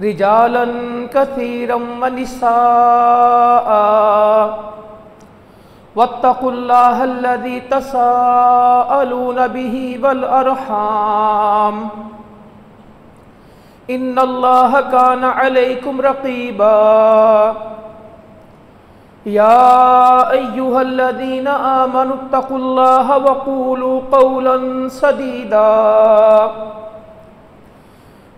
रिजालन कसीरम वनिसाआ वत्तकुल्लाह लजी तसाअलून बिही वल अरहाम। इन्नल्लाह कान अलैकुम रकीबा। या अय्युहल्लजीन आमनुत्तकुल्लाह वकूलू कौलन सदीदा।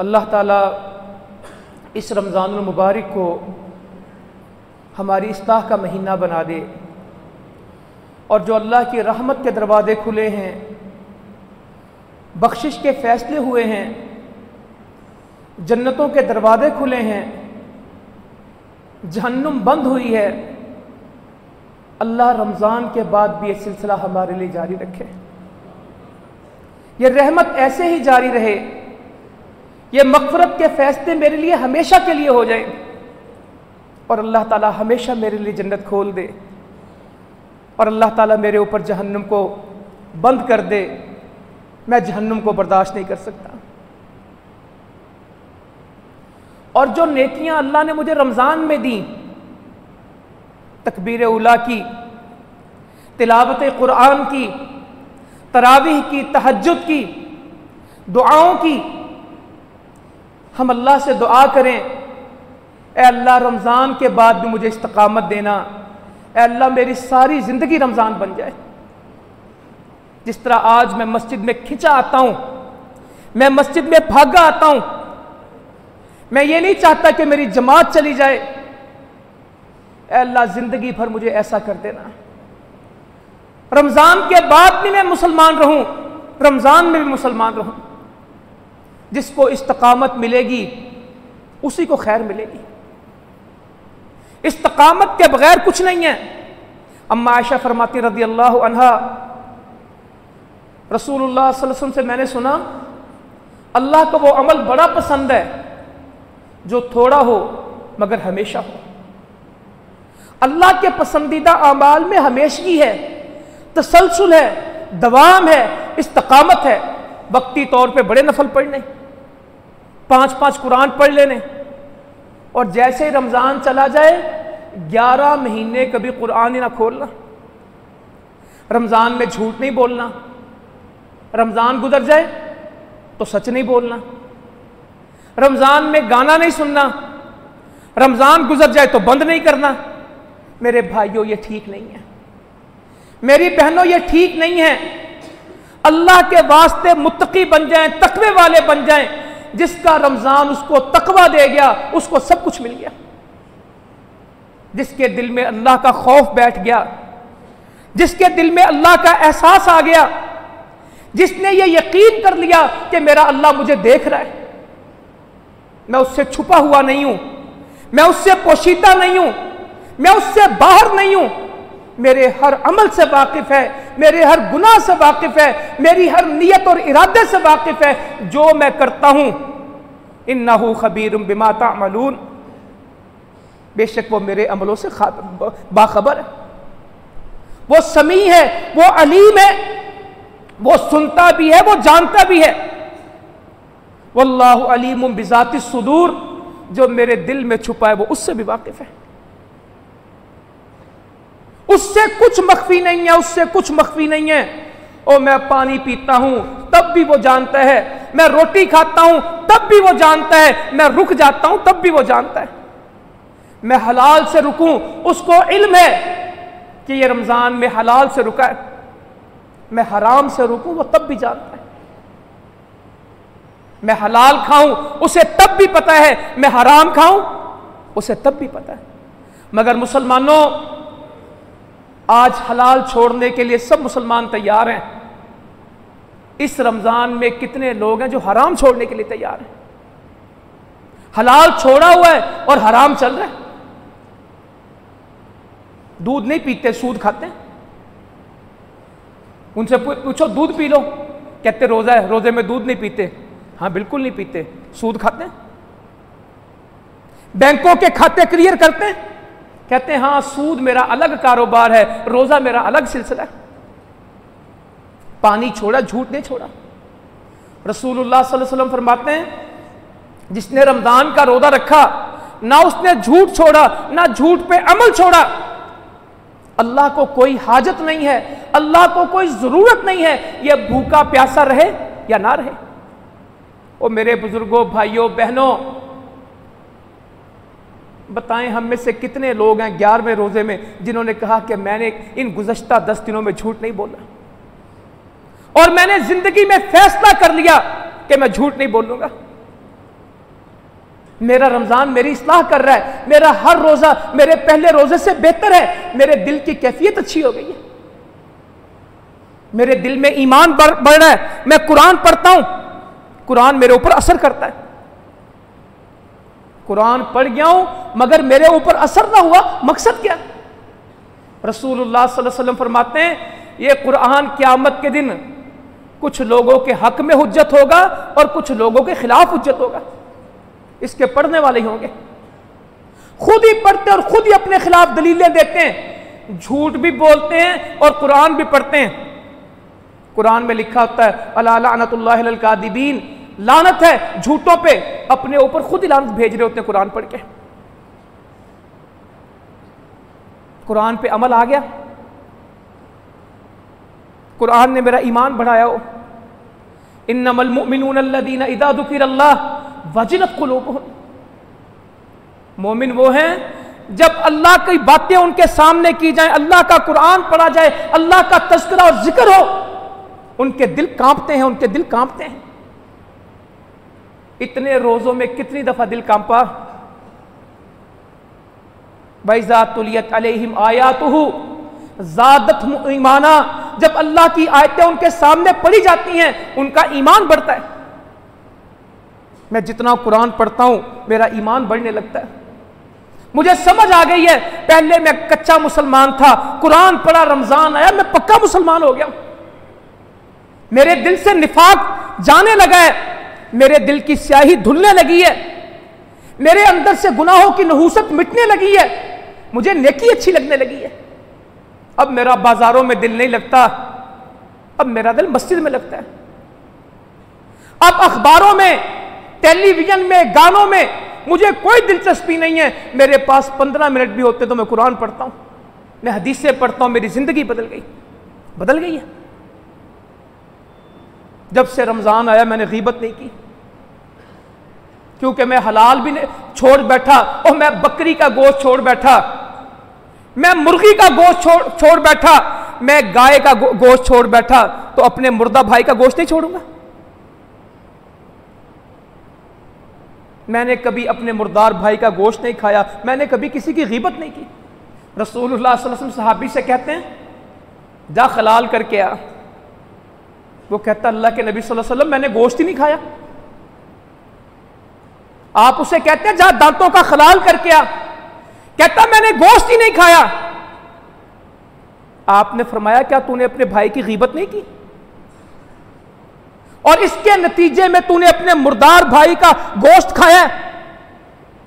अल्लाह ताला इस रमज़ान मुबारक को हमारी इस्ताह का महीना बना दे और जो अल्लाह की रहमत के दरवाज़े खुले हैं, बख्शिश के फ़ैसले हुए हैं जन्नतों के दरवाजे खुले हैं। जहन्नुम बंद हुई है। अल्लाह रमज़ान के बाद भी ये सिलसिला हमारे लिए जारी रखे। ये रहमत ऐसे ही जारी रहे। ये मकफरत के फैसले मेरे लिए हमेशा के लिए हो जाए। और अल्लाह ताला हमेशा मेरे लिए जन्नत खोल दे। और अल्लाह ताला मेरे ऊपर जहन्नुम को बंद कर दे। मैं जहन्नुम को बर्दाश्त नहीं कर सकता। और जो नेकियाँ अल्लाह ने मुझे रमज़ान में दी, तकबीर उला की, तिलावत क़ुरान की, तरावीह की तहजद की, दुआओं की, हम अल्लाह से दुआ करें, ए अल्लाह, रमज़ान के बाद भी मुझे इस्तकामत देना। ए अल्लाह, मेरी सारी ज़िंदगी रमज़ान बन जाए। जिस तरह आज मैं मस्जिद में खिंचा आता हूँ, मैं मस्जिद में भागा आता हूँ मैं ये नहीं चाहता कि मेरी जमात चली जाए। अल्लाह, ज़िंदगी भर मुझे ऐसा कर देना। रमज़ान के बाद भी मैं मुसलमान रहूँ, रमज़ान में भी मुसलमान रहूँ। जिसको इस्तकामत मिलेगी, उसी को खैर मिलेगी। इस्तकामत के बगैर कुछ नहीं है। अम्मा आयशा फरमाती रदी अल्लाह अनहा, रसूलुल्लाह वसल्लम से मैंने सुना, अल्लाह को वो अमल बड़ा पसंद है। जो थोड़ा हो, मगर हमेशा हो। अल्लाह के पसंदीदा अमाल में हमेशगी है, तसलसल है, दवाम है, इस्तकामत है। वक्ती तौर पे बड़े नफल पढ़ने पाँच पाँच कुरान पढ़ लेने, और जैसे ही रमज़ान चला जाए, ग्यारह महीने कभी कुरान ही ना खोलना। रमज़ान में झूठ नहीं बोलना। रमज़ान गुजर जाए तो सच नहीं बोलना। रमज़ान में गाना नहीं सुनना। रमज़ान गुजर जाए तो बंद नहीं करना। मेरे भाइयों, ये ठीक नहीं है। मेरी बहनों, ये ठीक नहीं है। अल्लाह के वास्ते मुत्तकी बन जाए, तकवे वाले बन जाए, जिसका रमज़ान उसको तकवा दे गया, उसको सब कुछ मिल गया। जिसके दिल में अल्लाह का खौफ बैठ गया, जिसके दिल में अल्लाह का एहसास आ गया, जिसने ये यकीन कर लिया कि मेरा अल्लाह मुझे देख रहा है। मैं उससे छुपा हुआ नहीं हूँ। मैं उससे पोशीदा नहीं हूँ। मैं उससे बाहर नहीं हूँ। मेरे हर अमल से वाकिफ है। मेरे हर गुनाह से वाकिफ है। मेरी हर नियत और इरादे से वाकिफ है। जो मैं करता हूँ इन नाहू खबीर बिमाता मलून बेशक वो मेरे अमलों से बाखबर है। वो समी है, वो अलीम है। वो सुनता भी है, वो जानता भी है। वल्लाह अलीम बिजाती सुदूर, जो मेरे दिल में छुपा है, वो उससे भी वाकिफ है। उससे कुछ मख्फी नहीं है, उससे कुछ मख्फी नहीं है। ओ, मैं पानी पीता हूँ, तब भी वो जानता है। मैं रोटी खाता हूँ, तब भी वो जानता है। मैं रुक जाता हूँ, तब भी वो जानता है। मैं हलाल से रुकूं, उसको इल्म है कि ये रमज़ान में हलाल से रुका है। मैं हराम से रुकूं, वो तब भी जानता है। मैं हलाल खाऊं, उसे तब भी पता है मैं हराम खाऊं, उसे तब भी पता है। मगर मुसलमानों, आज हलाल छोड़ने के लिए सब मुसलमान तैयार हैं। इस रमज़ान में कितने लोग हैं जो हराम छोड़ने के लिए तैयार हैं? हलाल छोड़ा हुआ है और हराम चल रहा है। दूध नहीं पीते, सूद खाते हैं। उनसे पूछो, दूध पी लो। कहते, रोज़ा है, रोज़े में दूध नहीं पीते। हाँ बिल्कुल नहीं पीते। सूद खाते हैं? बैंकों के खाते क्लियर करते हैं? कहते हैं हाँ सूद मेरा अलग कारोबार है, रोजा मेरा अलग सिलसिला है। पानी छोड़ा, झूठ नहीं छोड़ा। रसूलुल्लाह सल्लल्लाहु अलैहि वसल्लम फरमाते हैं, जिसने रमज़ान का रोजा रखा, ना उसने झूठ छोड़ा, ना झूठ पे अमल छोड़ा। अल्लाह को कोई हाजत नहीं है, अल्लाह को कोई ज़रूरत नहीं है, यह भूखा प्यासा रहे या ना रहे। ओ मेरे बुज़ुर्गों, भाइयों, बहनों, बताएँ हम में से कितने लोग हैं ग्यारहवें रोज़े में जिन्होंने कहा कि मैंने इन गुजश्ता दस दिनों में झूठ नहीं बोला? और मैंने ज़िंदगी में फैसला कर लिया कि मैं झूठ नहीं बोलूँगा। मेरा रमज़ान मेरी इसलाह कर रहा है। मेरा हर रोजा मेरे पहले रोज़े से बेहतर है। मेरे दिल की कैफियत अच्छी हो गई है। मेरे दिल में ईमान बढ़ रहा है। मैं कुरान पढ़ता हूँ। कुरान मेरे ऊपर असर करता है। कुरान पढ़ गया हूँ, मगर मेरे ऊपर असर ना हुआ, मकसद क्या? रसूलुल्लाह सल्लल्लाहु अलैहि वसल्लम फरमाते हैं, ये कुरान क्यामत के दिन कुछ लोगों के हक में हुज्जत होगा और कुछ लोगों के खिलाफ हुज्जत होगा। इसके पढ़ने वाले ही होंगे। खुद ही पढ़ते और खुद ही अपने खिलाफ दलीलें देते हैं। झूठ भी बोलते हैं और कुरान भी पढ़ते हैं। कुरान में लिखा होता है अल्लाह दिबीन लानत है, झूठों पे अपने ऊपर खुद ही लानत भेज रहे होते हैं कुरान पढ़ के। कुरान पे अमल आ गया। कुरान ने मेरा ईमान बढ़ाया हो। इन नमलमिन इदा दुखिर अल्लाह वजनत को मोमिन वो हैं, जब अल्लाह की बातें उनके सामने की जाए, अल्लाह का कुरान पढ़ा जाए, अल्लाह का तस्करा और ज़िक्र हो, उनके दिल कांपते हैं, उनके दिल कांपते हैं। इतने रोज़ों में कितनी दफ़ा दिल कांपा? बैजातुलियत अलहिम आयात ज़ादत ईमाना जब अल्लाह की आयतें उनके सामने पढ़ी जाती हैं, उनका ईमान बढ़ता है। मैं जितना कुरान पढ़ता हूँ, मेरा ईमान बढ़ने लगता है। मुझे समझ आ गई है, पहले मैं कच्चा मुसलमान था, कुरान पढ़ा, रमज़ान आया, मैं पक्का मुसलमान हो गया मेरे दिल से निफाक जाने लगा है मेरे दिल की स्याही धुलने लगी है। मेरे अंदर से गुनाहों की नहूसत मिटने लगी है। मुझे नेकी अच्छी लगने लगी है। अब मेरा बाजारों में दिल नहीं लगता। अब मेरा दिल मस्जिद में लगता है। अब अखबारों में, टेलीविज़न में, गानों में मुझे कोई दिलचस्पी नहीं है। मेरे पास पंद्रह मिनट भी होते तो मैं कुरान पढ़ता हूँ। मैं हदीसें पढ़ता हूँ, मेरी ज़िंदगी बदल गई। बदल गई है। जब से रमज़ान आया मैंने गीबत नहीं की। क्योंकि मैं हलाल भी नहीं छोड़ बैठा और मैं बकरी का गोश्त छोड़ बैठा। मैं मुर्गी का गोश्त छोड़ छोड़ बैठा। मैं गाय का गो, गोश्त छोड़ बैठा। तो अपने मुर्दा भाई का गोश्त नहीं छोड़ूँगा। मैंने कभी अपने मुर्दार भाई का गोश्त नहीं खाया। मैंने कभी किसी की गीबत नहीं की। रसूलुल्लाह सल्लल्लाहु अलैहि वसल्लम सहाबी से कहते हैं जा खलाल करके आ। वो कहता, अल्लाह के नबी सल्लल्लाहु अलैहि वसल्लम, मैंने गोश्त ही नहीं खाया। आप उसे कहते हैं, जा दांतों का खलाल करके आ। कहता, मैंने गोश्त ही नहीं खाया। आपने फरमाया, क्या तूने अपने भाई की गीबत नहीं की? और इसके नतीजे में तूने अपने मुर्दार भाई का गोश्त खाया।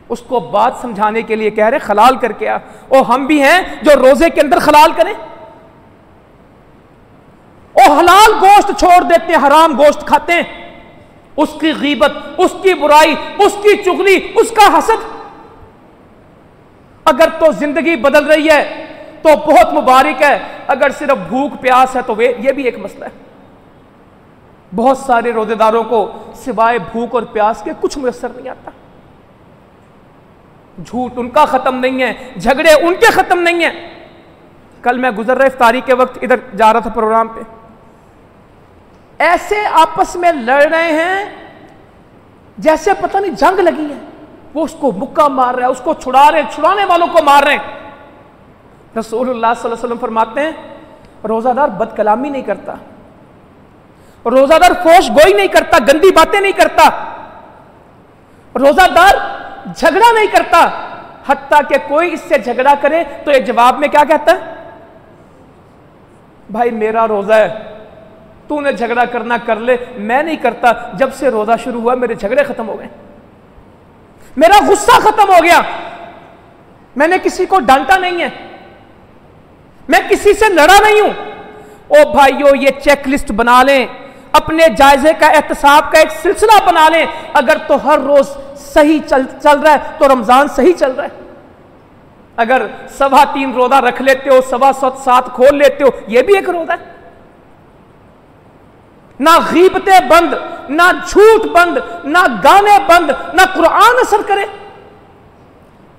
उसको बात समझाने के लिए कह रहे, खलाल करके आ। और हम भी हैं जो रोज़े के अंदर खलाल करें। और हलाल गोश्त छोड़ देते हैं हराम गोश्त खाते हैं। उसकी गीबत, उसकी बुराई, उसकी चुगली, उसका हसद। अगर तो ज़िंदगी बदल रही है तो बहुत मुबारक है। अगर सिर्फ़ भूख, प्यास है तो वे, ये भी एक मसला है। बहुत सारे रोजेदारों को सिवाय भूख और प्यास के कुछ मुयसर नहीं आता। झूठ उनका खत्म नहीं है, झगड़े उनके खत्म नहीं है। कल मैं गुजर रहा इफ्तारी के वक्त इधर जा रहा था प्रोग्राम पे। ऐसे आपस में लड़ रहे हैं, जैसे पता नहीं जंग लगी है। वो उसको मुक्का मार रहा है, उसको छुड़ा रहे छुड़ाने वालों को मार रहे हैं। अलैहि वसल्लम फरमाते हैं, रोजादार बदकलामी नहीं करता, रोजादार फोश गोई नहीं करता, गंदी बातें नहीं करता, रोजादार झगड़ा नहीं करता, हत्ता के कोई इससे झगड़ा करे तो ये जवाब में क्या कहता है? भाई मेरा रोजा है। तूने झगड़ा करना कर ले, मैं नहीं करता। जब से रोजा शुरू हुआ, मेरे झगड़े खत्म हो गए। मेरा गुस्सा खत्म हो गया। मैंने किसी को डांटा नहीं है। मैं किसी से लड़ा नहीं हूँ। ओ भाइयों, ये चेकलिस्ट बना लें। अपने जायजे का एहतसाब का एक सिलसिला बना लें। अगर तो हर रोज सही चल चल रहा है तो रमज़ान सही चल रहा है। अगर सवा तीन रोजा रख लेते हो, सवा सत, सात खोल लेते हो यह भी एक रोजा है। ना गीबतें बंद, ना झूठ बंद, ना गाने बंद, ना कुरान असर करे।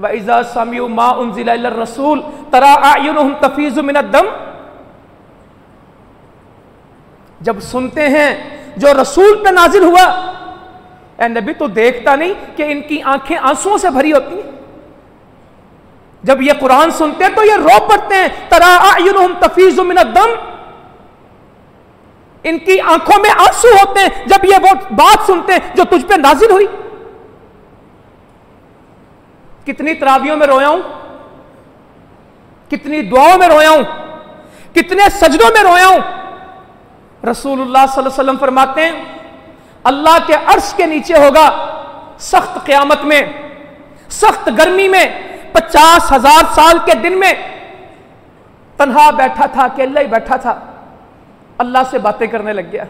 वज़ा समियु मा उनजिल रसूल, तरा आयुन तफीज़ मिनदम जब सुनते हैं, जो रसूल पे नाजिल हुआ ए नबी तो देखता नहीं कि इनकी आँखें आंसुओं से भरी होती हैं। जब ये कुरान सुनते हैं तो ये रो पड़ते हैं, तरा आयुन तफीज़ मिनदम इनकी आँखों में आँसू होते हैं जब ये वो बात सुनते हैं जो तुझ पे नाजिल हुई। कितनी तरावियों में रोया हूँ? कितनी दुआओं में रोया हूँ? कितने सजदों में रोया हूँ? रसूलुल्लाह सल्लल्लाहु अलैहि वसल्लम फरमाते हैं, अल्लाह के अर्श के नीचे होगा सख्त क्यामत में, सख्त गर्मी में, पचास हज़ार साल के दिन में। तनहा बैठा था, अकेला ही बैठा था। अल्लाह से बातें करने लग गया।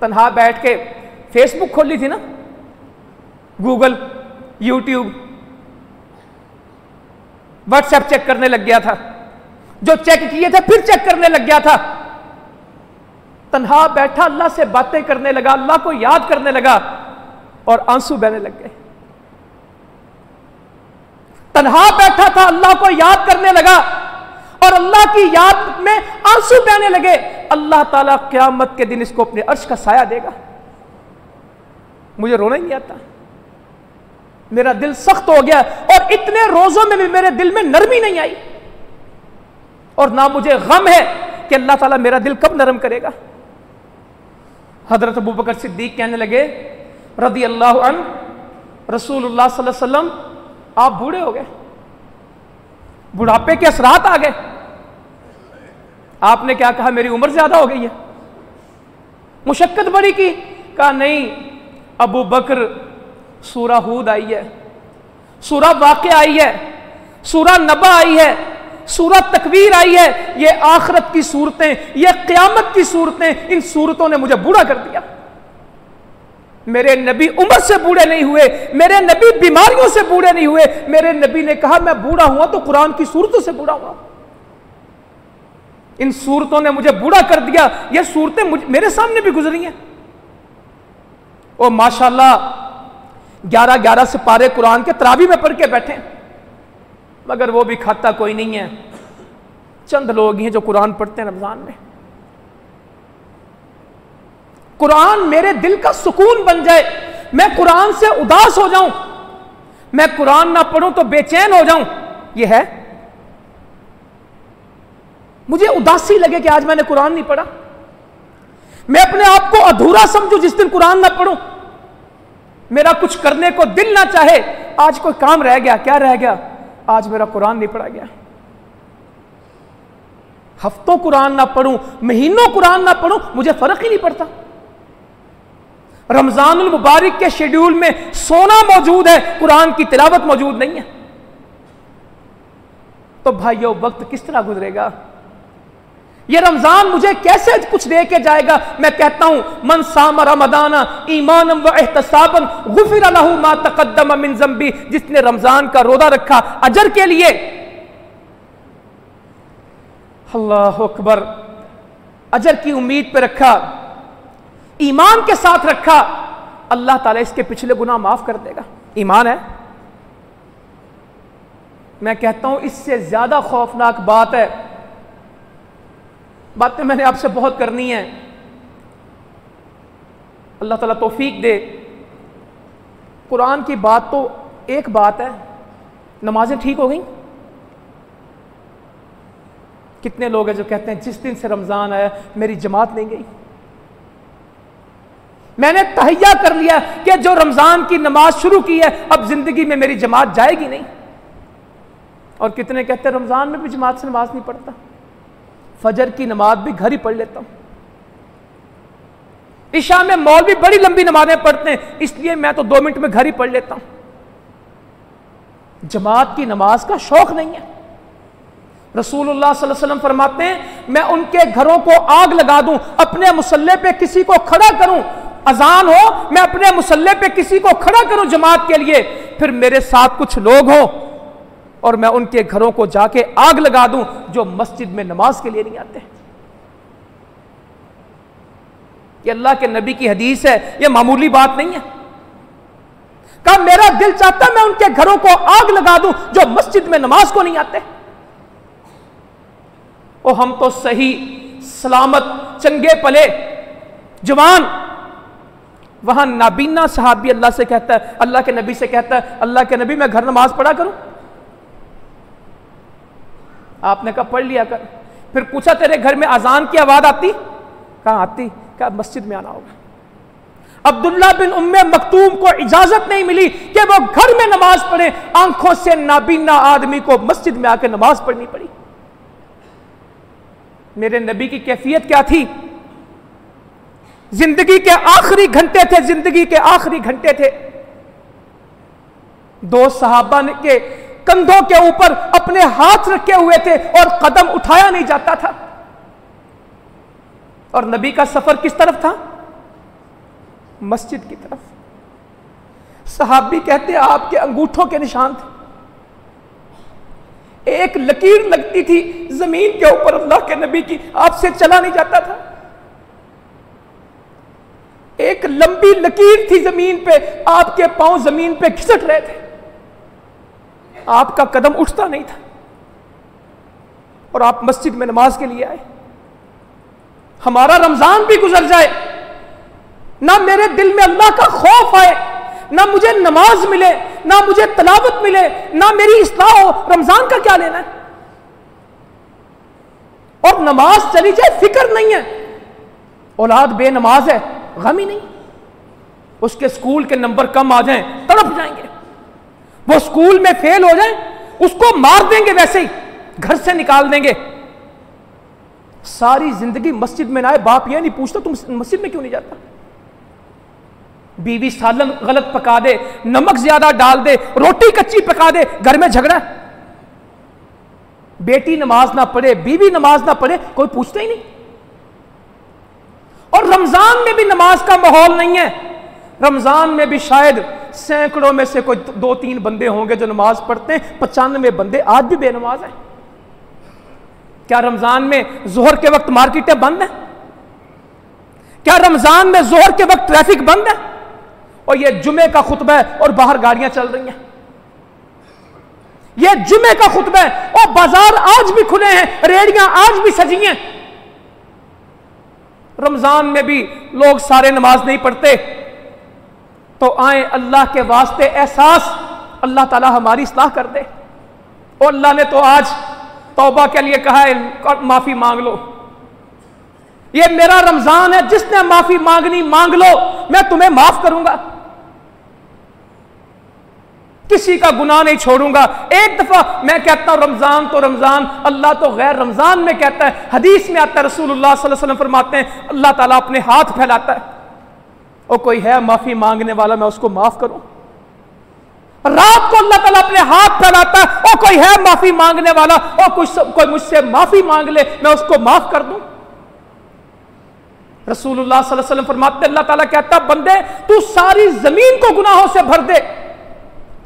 तनहा बैठ के फेसबुक खोली थी ना? गूगल यूट्यूब व्हाट्सएप चेक करने लग गया था। जो चेक किए थे, फिर चेक करने लग गया था। तनहा बैठा, अल्लाह से बातें करने लगा, अल्लाह को याद करने लगा और आँसू बहने लग गए। तनहा बैठा था, अल्लाह को याद करने लगा और अल्लाह की याद में आँसू बहने लगे। अल्लाह ताला क्यामत के दिन इसको अपने अर्श का साया देगा। मुझे रोना ही नहीं आता। मेरा दिल सख्त हो गया और इतने रोजों में भी मेरे दिल में नरमी नहीं आई। और ना मुझे गम है कि अल्लाह ताला मेरा दिल कब नरम करेगा। हज़रत अबू बकर सिद्दीक कहने लगे रदी अल्लाह वसल्लम, आप बूढ़े हो गए। बुढ़ापे के असरात आ गए। आपने क्या कहा, मेरी उम्र ज़्यादा हो गई है? मुशक्कत बड़ी की। कहा, नहीं, अबू बकर, सूरा हूद आई है। सूरा वाक़ आई है। सूरा नबा आई है। सूरा तकवीर आई है। ये आखरत की सूरतें, ये क्यामत की सूरतें, इन सूरतों ने मुझे बूढ़ा कर दिया। मेरे नबी उम्र से बूढ़े नहीं हुए, मेरे नबी बीमारियों से बूढ़े नहीं हुए। मेरे नबी ने कहा, मैं बूढ़ा हुआ तो कुरान की सूरतों से बूढ़ा हुआ इन सूरतों ने मुझे बूढ़ा कर दिया। ये सूरतें मेरे सामने भी गुजरी हैं। ओ, माशाल्लाह ग्यारह ग्यारह से पारे कुरान के तरावी में पढ़ के बैठे मगर वो भी खाता कोई नहीं है। चंद लोग हैं जो कुरान पढ़ते हैं रमज़ान में। कुरान मेरे दिल का सुकून बन जाए। मैं कुरान से उदास हो जाऊँ। मैं कुरान ना पढ़ूं तो बेचैन हो जाऊँ। यह है मुझे उदासी लगे कि आज मैंने कुरान नहीं पढ़ा। मैं अपने आप को अधूरा समझू जिस दिन कुरान ना पढ़ू। मेरा कुछ करने को दिल ना चाहे, आज कोई काम रह गया, क्या रह गया? आज मेरा कुरान नहीं पढ़ा गया। हफ्तों कुरान ना पढ़ूं, महीनों कुरान ना पढ़ूं, मुझे फ़र्क ही नहीं पड़ता। रमज़ान मुबारक के शेड्यूल में सोना मौजूद है, कुरान की तिलावत मौजूद नहीं है। तो भाइयों, वक्त किस तरह गुजरेगा? ये रमज़ान मुझे कैसे कुछ दे के जाएगा? मैं कहता हूँ, मन साम रमदाना ईमान व एहतसाबन, गुफिर मा तकदम मिन जम्बी। जिसने रमज़ान का रोदा रखा अजर के लिए। अल्लाह अकबर। अजर की उम्मीद पे रखा, ईमान के साथ रखा। अल्लाह ताला इसके पिछले गुना माफ़ कर देगा। ईमान है? मैं कहता हूँ, इससे ज़्यादा खौफनाक बात है बातें मैंने आपसे बहुत करनी है। अल्लाह ताला तौफीक दे। कुरान की बात तो एक बात है। नमाजें ठीक हो गई? कितने लोग हैं जो कहते हैं, जिस दिन से रमज़ान आया, मेरी जमात नहीं गई। मैंने तहैया कर लिया कि जो रमज़ान की नमाज़ शुरू की है, अब ज़िंदगी में मेरी जमात जाएगी नहीं। और कितने कहते हैं, रमज़ान में भी जमात से नमाज़ नहीं पढ़ता। फजर की नमाज़ भी घर ही पढ़ लेता हूँ। ईशा में मौल भी बड़ी लंबी नमाजें पढ़ते हैं, इसलिए मैं तो दो मिनट में घर ही पढ़ लेता हूँ। जमात की नमाज़ का शौक नहीं है। रसूलुल्लाह सल्लल्लाहु अलैहि वसल्लम फरमाते हैं, मैं उनके घरों को आग लगा दूँ, अपने मुसल्ले पे किसी को खड़ा करूँ। अजान हो, मैं अपने मुसल्ले पे किसी को खड़ा करूँ जमात के लिए, फिर मेरे साथ कुछ लोग हों। और मैं उनके घरों को जाके आग लगा दूँ जो मस्जिद में नमाज़ के लिए नहीं आते। ये अल्लाह के नबी की हदीस है, ये मामूली बात नहीं है। कहा, मेरा दिल चाहता मैं उनके घरों को आग लगा दूँ जो मस्जिद में नमाज़ को नहीं आते। ओ, हम तो सही, सलामत, चंगे पले, जवान। वहाँ नाबीना साहब अल्लाह से कहता है, अल्लाह के नबी से कहता है, अल्लाह के नबी, मैं घर नमाज़ पढ़ा करूँ? आपने कहा, पढ़ लिया कर। फिर पूछा, तेरे घर में अजान की आवाज़ आती? कहा आती? क्या मस्जिद में आना होगा। अब्दुल्ला बिन उम्मे मखतूम को इजाज़त नहीं मिली कि वो घर में नमाज़ पढ़े। आँखों से नाबीना आदमी को मस्जिद में आकर नमाज़ पढ़नी पड़ी। मेरे नबी की कैफियत क्या थी? ज़िंदगी के आखिरी घंटे थे, ज़िंदगी के आखिरी घंटे थे। दो सहाबा के कंधों के ऊपर अपने हाथ रखे हुए थे और कदम उठाया नहीं जाता था। और नबी का सफ़र किस तरफ़ था? मस्जिद की तरफ़। सहाबी कहते आपके अंगूठों के निशान थे। एक लकीर लगती थी ज़मीन के ऊपर अल्लाह के नबी की, आपसे चला नहीं जाता था। एक लंबी लकीर थी ज़मीन पे, आपके पाँव ज़मीन पे खिसट रहे थे। आपका कदम उठता नहीं था। और आप मस्जिद में नमाज़ के लिए आए। हमारा रमज़ान भी गुजर जाए। ना मेरे दिल में अल्लाह का खौफ आए, ना मुझे नमाज़ मिले, ना मुझे तलावत मिले, ना मेरी इसलाह हो, रमज़ान का क्या लेना है? और नमाज़ चली जाए, फ़िक्र नहीं है। औलाद बेनमाज है, गम ही नहीं। उसके स्कूल के नंबर कम आ जाएँ, तड़प जाएँगे। वो स्कूल में फेल हो जाए, उसको मार देंगे वैसे ही, घर से निकाल देंगे। सारी ज़िंदगी मस्जिद में ना आए, बाप ये नहीं पूछता, तुम मस्जिद में क्यों नहीं जाता? बीवी सालन गलत पका दे, नमक ज़्यादा डाल दे, रोटी कच्ची पका दे, घर में झगड़ा। बेटी नमाज़ ना पढ़े, बीवी नमाज़ ना पढ़े, कोई पूछता ही नहीं। और रमज़ान में भी नमाज़ का माहौल नहीं है। रमज़ान में भी शायद सैकड़ों में से कोई दो तीन बंदे होंगे जो नमाज़ पढ़ते हैं, पचानवे बंदे आज भी बेनमाज हैं। क्या रमज़ान में जोहर के वक्त मार्केटें बंद हैं? क्या रमज़ान में जोहर के वक्त ट्रैफ़िक बंद है? और ये जुमे का खुतबा है और बाहर गाड़ियाँ चल रही हैं। ये जुमे का खुतबा है और बाज़ार आज भी खुले हैं, रेडियाँ आज भी सजी हैं। रमज़ान में भी लोग सारे नमाज़ नहीं पढ़ते तो आए अल्लाह के वास्ते एहसास। अल्लाह ताला हमारी इस्लाह कर दे। और अल्लाह ने तो आज तौबा के लिए कहा माफ़ी मांग लो। ये मेरा रमज़ान है, जिसने माफ़ी मांगनी मांग लो, मैं तुम्हें माफ़ करूँगा। किसी का गुनाह नहीं छोड़ूँगा। एक दफ़ा मैं कहता हूँ, रमज़ान तो रमज़ान, अल्लाह तो गैर रमज़ान में कहता है। हदीस में आता है, रसूलुल्लाह सल्लल्लाहु अलैहि वसल्लम फरमाते हैं, अल्लाह ताला अपने हाथ फैलाता है। और कोई है माफ़ी मांगने वाला, मैं उसको माफ़ करूँ? रात को अल्लाह ताला अपने हाथ फैलाता है, और कोई है माफ़ी मांगने वाला, और कुछ कोई मुझसे माफ़ी मांग ले, मैं उसको माफ़ कर दूँ? रसूलुल्लाह सल्लल्लाहु अलैहि वसल्लम फरमाते अल्लाह ताला कहता बंदे, तू सारी ज़मीन को गुनाहों से भर दे।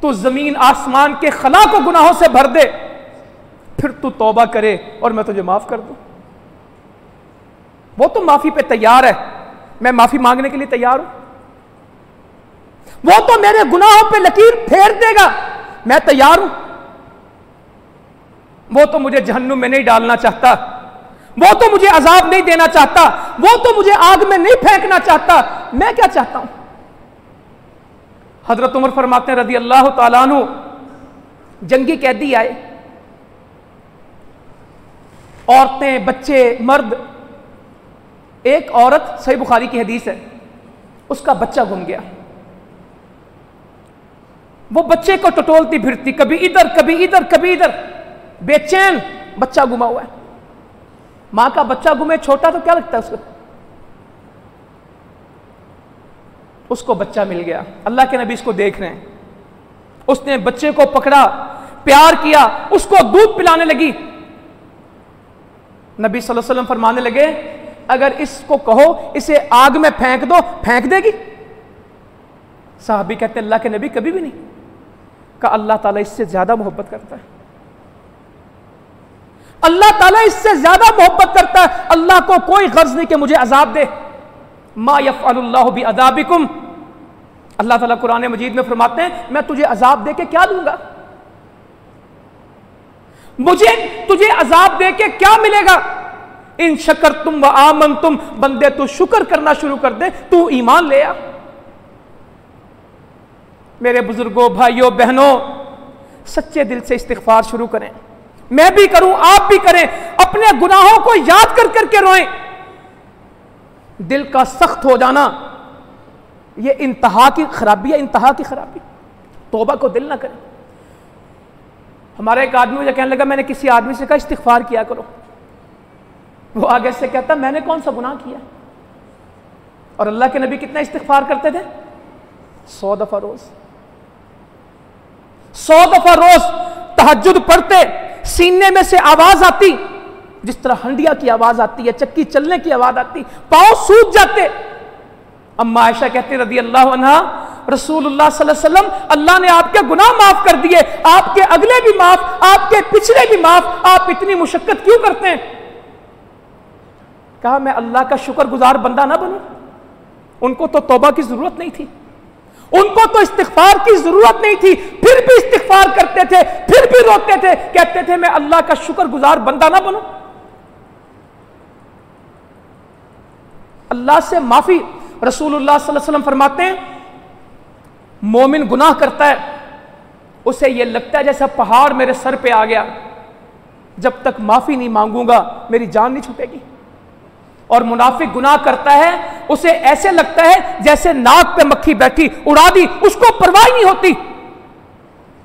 तू ज़मीन आसमान के खला को गुनाहों से भर दे। फिर तू तौबा करे, और मैं तुझे माफ़ कर दूँ। वो तो माफ़ी पे तैयार है। मैं माफ़ी मांगने के लिए तैयार हूँ। वो तो मेरे गुनाहों पे लकीर फेर देगा। मैं तैयार हूँ। वो तो मुझे जहन्नुम में नहीं डालना चाहता। वो तो मुझे अजाब नहीं देना चाहता। वो तो मुझे आग में नहीं फेंकना चाहता। मैं क्या चाहता हूँ? हज़रत उमर फरमाते रज़ी अल्लाह तु जंगी कैदी आए। औरतें, बच्चे, मर्द एक औरत सही बुखारी की हदीस है, उसका बच्चा गुम गया। वो बच्चे को टटोलती फिरती, कभी इधर कभी इधर कभी इधर। बेचैन, बच्चा गुमा हुआ है। माँ का बच्चा गुमे छोटा तो क्या लगता है उसको? उसको बच्चा मिल गया। अल्लाह के नबी इसको देख रहे हैं। उसने बच्चे को पकड़ा, प्यार किया, उसको दूध पिलाने लगी। नबी सल्लल्लाहु अलैहि वसल्लम फरमाने लगे अगर इसको कहो, इसे आग में फेंक दो, फेंक देगी। साहबी कहते अल्लाह के नबी कभी भी नहीं। का अल्लाह ताला इससे ज़्यादा मोहब्बत करता है। अल्लाह ताला इससे ज़्यादा मोहब्बत करता है। अल्लाह को कोई गर्ज नहीं कि मुझे अजाब दे। मा यफ़ल्लाह भी अदाबिकुम अल्लाह ताला कुरान मजीद में फरमाते हैं, मैं तुझे अजाब दे के क्या दूँगा मुझे तुझे अजाब दे के क्या मिलेगा? इन शकर तुम व आमन तुम, बंदे तू शुक्र करना शुरू कर दे, तू ईमान ले आ। मेरे बुज़ुर्गों, भाइयों, बहनों, सच्चे दिल से इस्तफार शुरू करें। मैं भी करूँ, आप भी करें, अपने गुनाहों को याद कर करके रोएँ। दिल का सख्त हो जाना, ये इंतहा की खराबी है, इंतहा की खराबी। तोबा को दिल ना करें। हमारा एक आदमी मुझे कहने लगा, मैंने किसी आदमी से कहा इस्तफार किया करो। वो आगे से कहता, मैंने कौन सा गुनाह किया? और अल्लाह के नबी कितना इस्तफार करते थे? सौ दफ़ा रोज। सौ दफ़ा रोज तहजुद पढ़ते, सीने में से आवाज़ आती, जिस तरह हंडिया की आवाज़ आती है, चक्की चलने की आवाज़ आती, पाँव सूख जाते। अम्मा आयशा कहते रदी अल्लाह रसूलुल्लाह सल्लल्लाहु अल्लाह ने आपके गुनाह माफ़ कर दिए, आपके अगले भी माफ़, आपके पिछले भी माफ़, आप इतनी मुशक्कत क्यों करते हैं? कहा, मैं अल्लाह का शुक्रगुजार बंदा ना बनूं? उनको तो तौबा की ज़रूरत नहीं थी। उनको तो इस्तफार की ज़रूरत नहीं थी। फिर भी इस्तफार करते थे, फिर भी रोते थे। कहते थे, मैं अल्लाह का शुक्रगुजार बंदा ना बनूं? अल्लाह से माफ़ी रसूलुल्लाह सल्लल्लाहु फरमाते हैं, मोमिन गुनाह करता है, उसे यह लगता है जैसा पहाड़ मेरे सर पे आ गया। जब तक माफ़ी नहीं मांगूँगा, मेरी जान नहीं छूटेगी। और मुनाफिक गुनाह करता है, उसे ऐसे लगता है जैसे नाक पे मक्खी बैठी, उड़ा दी, उसको परवाह नहीं होती।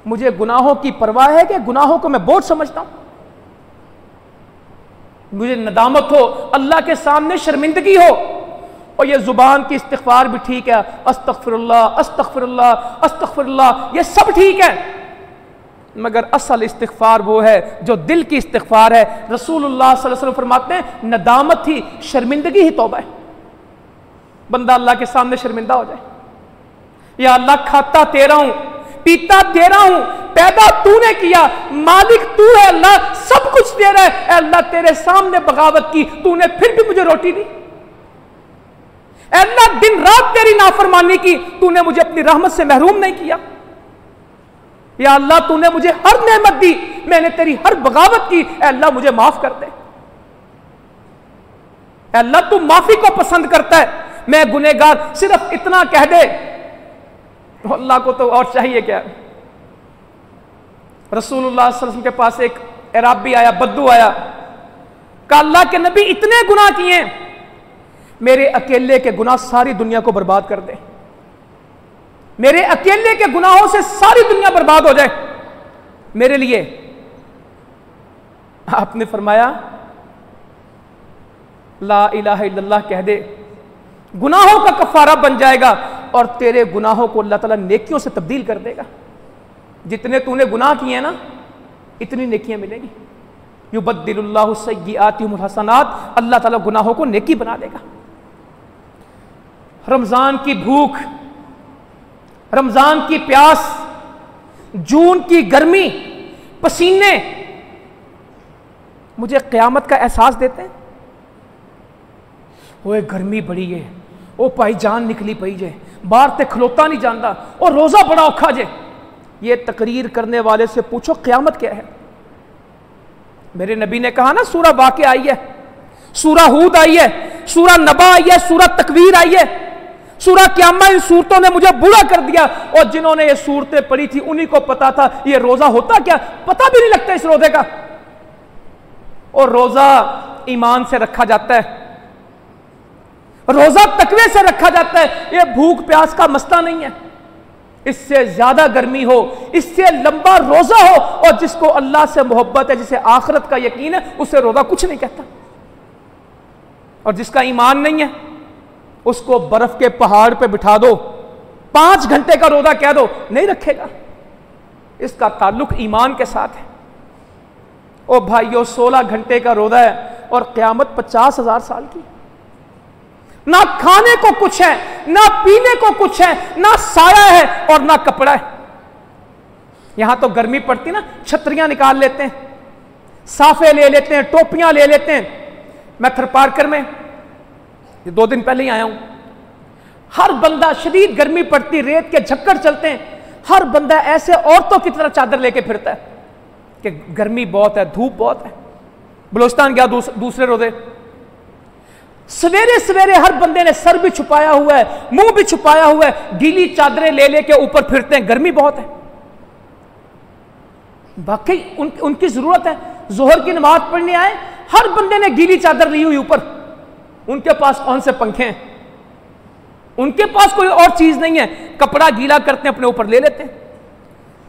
मुझे गुनाहों की परवाह है कि गुनाहों को मैं बोझ समझता हूँ? मुझे नदामत हो, अल्लाह के सामने शर्मिंदगी हो, और ये ज़ुबान की इस्तफार भी ठीक है अस्तफ़िरल्ला अस्तफ़िरल्ला अस्तफ़िरल्ला ये सब ठीक है। मगर असल इस्तफार वो है जो दिल की इस्तफार है। वसल्लम फरमाते हैं, नदामत ही, शर्मिंदगी ही तोबा है। बंदा अल्लाह के सामने शर्मिंदा हो जाए। या अल्लाह, खाता तेरा हूँ, पीता तेरा हूँ, पैदा तूने किया, मालिक तू है अल्लाह, सब कुछ तेरा है। अल्लाह, तेरे सामने बगावत की, तूने फिर भी मुझे रोटी दी। अल्लाह, दिन रात तेरी नाफरमानी की, तूने मुझे अपनी रहमत से महरूम नहीं किया। या अल्लाह, तूने मुझे हर नेमत दी, मैंने तेरी हर बगावत की अल्लाह, मुझे माफ़ कर दे। अल्लाह, तू माफ़ी को पसंद करता है। मैं गुनेगार सिर्फ़ इतना कह दे। तो अल्लाह को तो और चाहिए क्या? रसूलुल्लाह के पास एक एराबी आया, बद्दू आया। का अल्लाह के नबी इतने गुनाह किए मेरे अकेले के गुनाह सारी दुनिया को बर्बाद कर दे। मेरे अकेले के गुनाहों से सारी दुनिया बर्बाद हो जाए। मेरे लिए, आपने फरमाया, ला इलाहा इल्लल्लाह कह दे, गुनाहों का कफारा बन जाएगा और तेरे गुनाहों को अल्लाह ताला नेकियों से तब्दील कर देगा। जितने तूने गुनाह किए हैं ना, इतनी नेकियाँ मिलेंगी। युबद्दिल्लाह सय्यात हसनात, अल्लाह ताला गुनाहों को नेकी बना देगा। रमज़ान की भूख रमज़ान की प्यास, जून की गर्मी, पसीने, मुझे क्यामत का एहसास देते हैं। वो गर्मी बड़ी है। वो भाई जान निकली पई जे। बाहर ते खलोता नहीं जानता और रोजा बड़ा औखा जे। ये तकरीर करने वाले से पूछो, क्यामत क्या है? मेरे नबी ने कहा ना, सूरा वाक्य आई है, सूरा हूद आई है, सूरा नबा आई है, सूरा तकवीर आई है। सूरा क्यामा इन सूरतों ने मुझे बुरा कर दिया। और जिन्होंने ये सूरतें पढ़ी थी, उन्हीं को पता था, ये रोजा होता क्या? पता भी नहीं लगता इस रोज़े का। और रोजा ईमान से रखा जाता है। रोजा तकवे से रखा जाता है। ये भूख प्यास का मसला नहीं है। इससे ज़्यादा गर्मी हो, इससे लंबा रोजा हो, और जिसको अल्लाह से मोहब्बत है, जिसे आखरत का यकीन है, उसे रोजा कुछ नहीं कहता। और जिसका ईमान नहीं है उसको बर्फ़ के पहाड़ पे बिठा दो। पाँच घंटे का रोजा कह दो, नहीं रखेगा। इसका ताल्लुक ईमान के साथ है। ओ भाइयों, सोलह घंटे का रोजा है और क्यामत पचास हज़ार साल की। ना खाने को कुछ है, ना पीने को कुछ है, ना साया है और ना कपड़ा है। यहाँ तो गर्मी पड़ती ना, छतरियाँ निकाल लेते हैं, साफे ले लेते हैं, टोपियाँ ले लेते हैं। मैं थरपारकर में ये दो दिन पहले ही आया हूँ। हर बंदा शदीद गर्मी पड़ती रेत के झक्कर चलते हैं। हर बंदा ऐसे औरतों की तरह चादर लेके फिरता है कि गर्मी बहुत है धूप बहुत है। बलोचिस्तान गया दूस, दूसरे रोज़े। सवेरे सवेरे हर बंदे ने सर भी छुपाया हुआ है मुँह भी छुपाया हुआ है। गीली चादरें ले लेके ऊपर फिरते हैं गर्मी बहुत है। बाकी उन, उनकी ज़रूरत है। जोहर की नमाज़ पढ़ने आए हर बंदे ने गीली चादर ली हुई ऊपर। उनके पास कौन से पंखे हैं? उनके पास कोई और चीज़ नहीं है। कपड़ा गीला करते अपने ऊपर ले लेते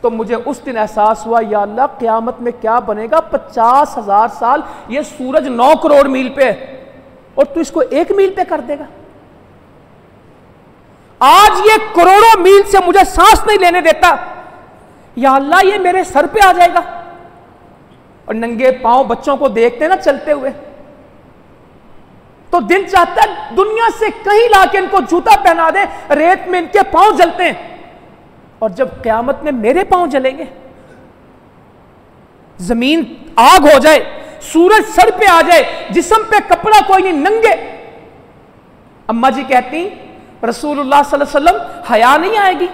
तो मुझे उस दिन एहसास हुआ, या अल्लाह, क्यामत में क्या बनेगा? पचास हज़ार साल, ये सूरज नौ करोड़ मील पे और तू इसको एक मील पे कर देगा। आज ये करोड़ों मील से मुझे सांस नहीं लेने देता। या अल्लाह, ये मेरे सर पे आ जाएगा। और नंगे पाँव बच्चों को देखते ना चलते हुए। तो दिल चाहता है दुनिया से कहीं लाके इनको जूता पहना दे, रेत में इनके पाँव जलते हैं। और जब क्यामत में मेरे पाँव जलेंगे, ज़मीन आग हो जाए, सूरज सर पे आ जाए, जिसम पे कपड़ा कोई नहीं नंगे। अम्मा जी कहती, रसूलुल्लाह सल्लल्लाहु अलैहि वसल्लम, हया नहीं आएगी?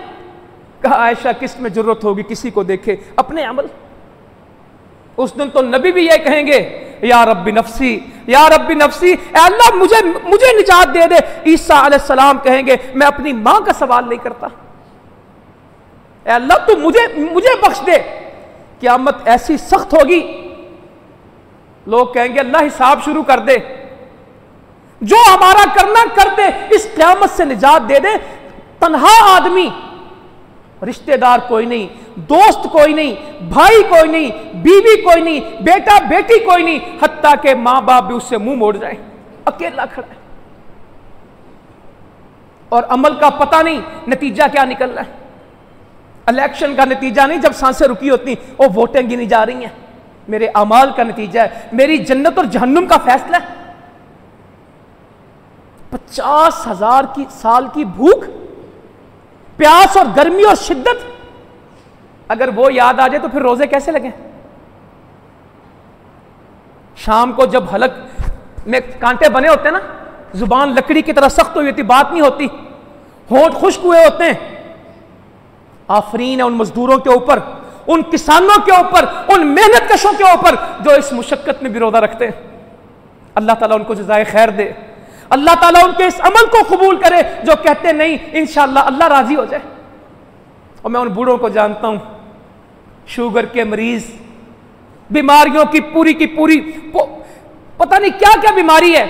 कहा, आयशा, किसमें ज़रूरत होगी? किसी को देखे, अपने अमल उस दिन तो नबी भी ये कहेंगे, या रब्बी नफसी, या रब्बी नफसी अल्लाह मुझे मुझे निजात दे दे। ईसा सलाम कहेंगे, मैं अपनी माँ का सवाल नहीं करता। अल्लाह तू मुझे मुझे बख्श दे। क्यामत ऐसी सख्त होगी। लोग कहेंगे, अल्लाह हिसाब शुरू कर दे। जो हमारा करना कर दे, इस क्यामत से निजात दे दे। तनहा आदमी, रिश्तेदार कोई नहीं दोस्त कोई नहीं, भाई कोई नहीं, बीवी कोई नहीं, बेटा, बेटी कोई नहीं, हत्या के माँ बाप भी उससे मुँह मोड़ जाए अकेला खड़ा है। और अमल का पता नहीं, नतीजा क्या निकल रहा है। इलेक्शन का नतीजा नहीं, जब साँसें रुकी होती वो वोटें गिनी जा रही हैं। मेरे अमाल का नतीजा है, मेरी जन्नत और जहन्नुम का फैसला है। पचास हज़ार की, साल की भूख, प्यास और गर्मी और शिद्दत। अगर वो याद आ जाए तो फिर रोज़े कैसे लगे? शाम को जब हलक में कांटे बने होते हैं ना, ज़ुबान लकड़ी की तरह सख्त हुई होती, बात नहीं होती, होठ खुश्क हुए होते हैं। आफरीन है उन मजदूरों के ऊपर, उन किसानों के ऊपर, उन मेहनत कशों के ऊपर जो इस मुशक्कत में विरोधा रखते हैं। अल्लाह ताला उनको जजाय खैर दे। अल्लाह ताला उनके इस अमल को कबूल करे, जो कहते नहीं इन अल्लाह राज़ी हो जाए। और मैं उन बूढ़ों को जानता हूँ, शुगर के मरीज़, बीमारियों की पूरी की पूरी पता नहीं क्या क्या बीमारी है।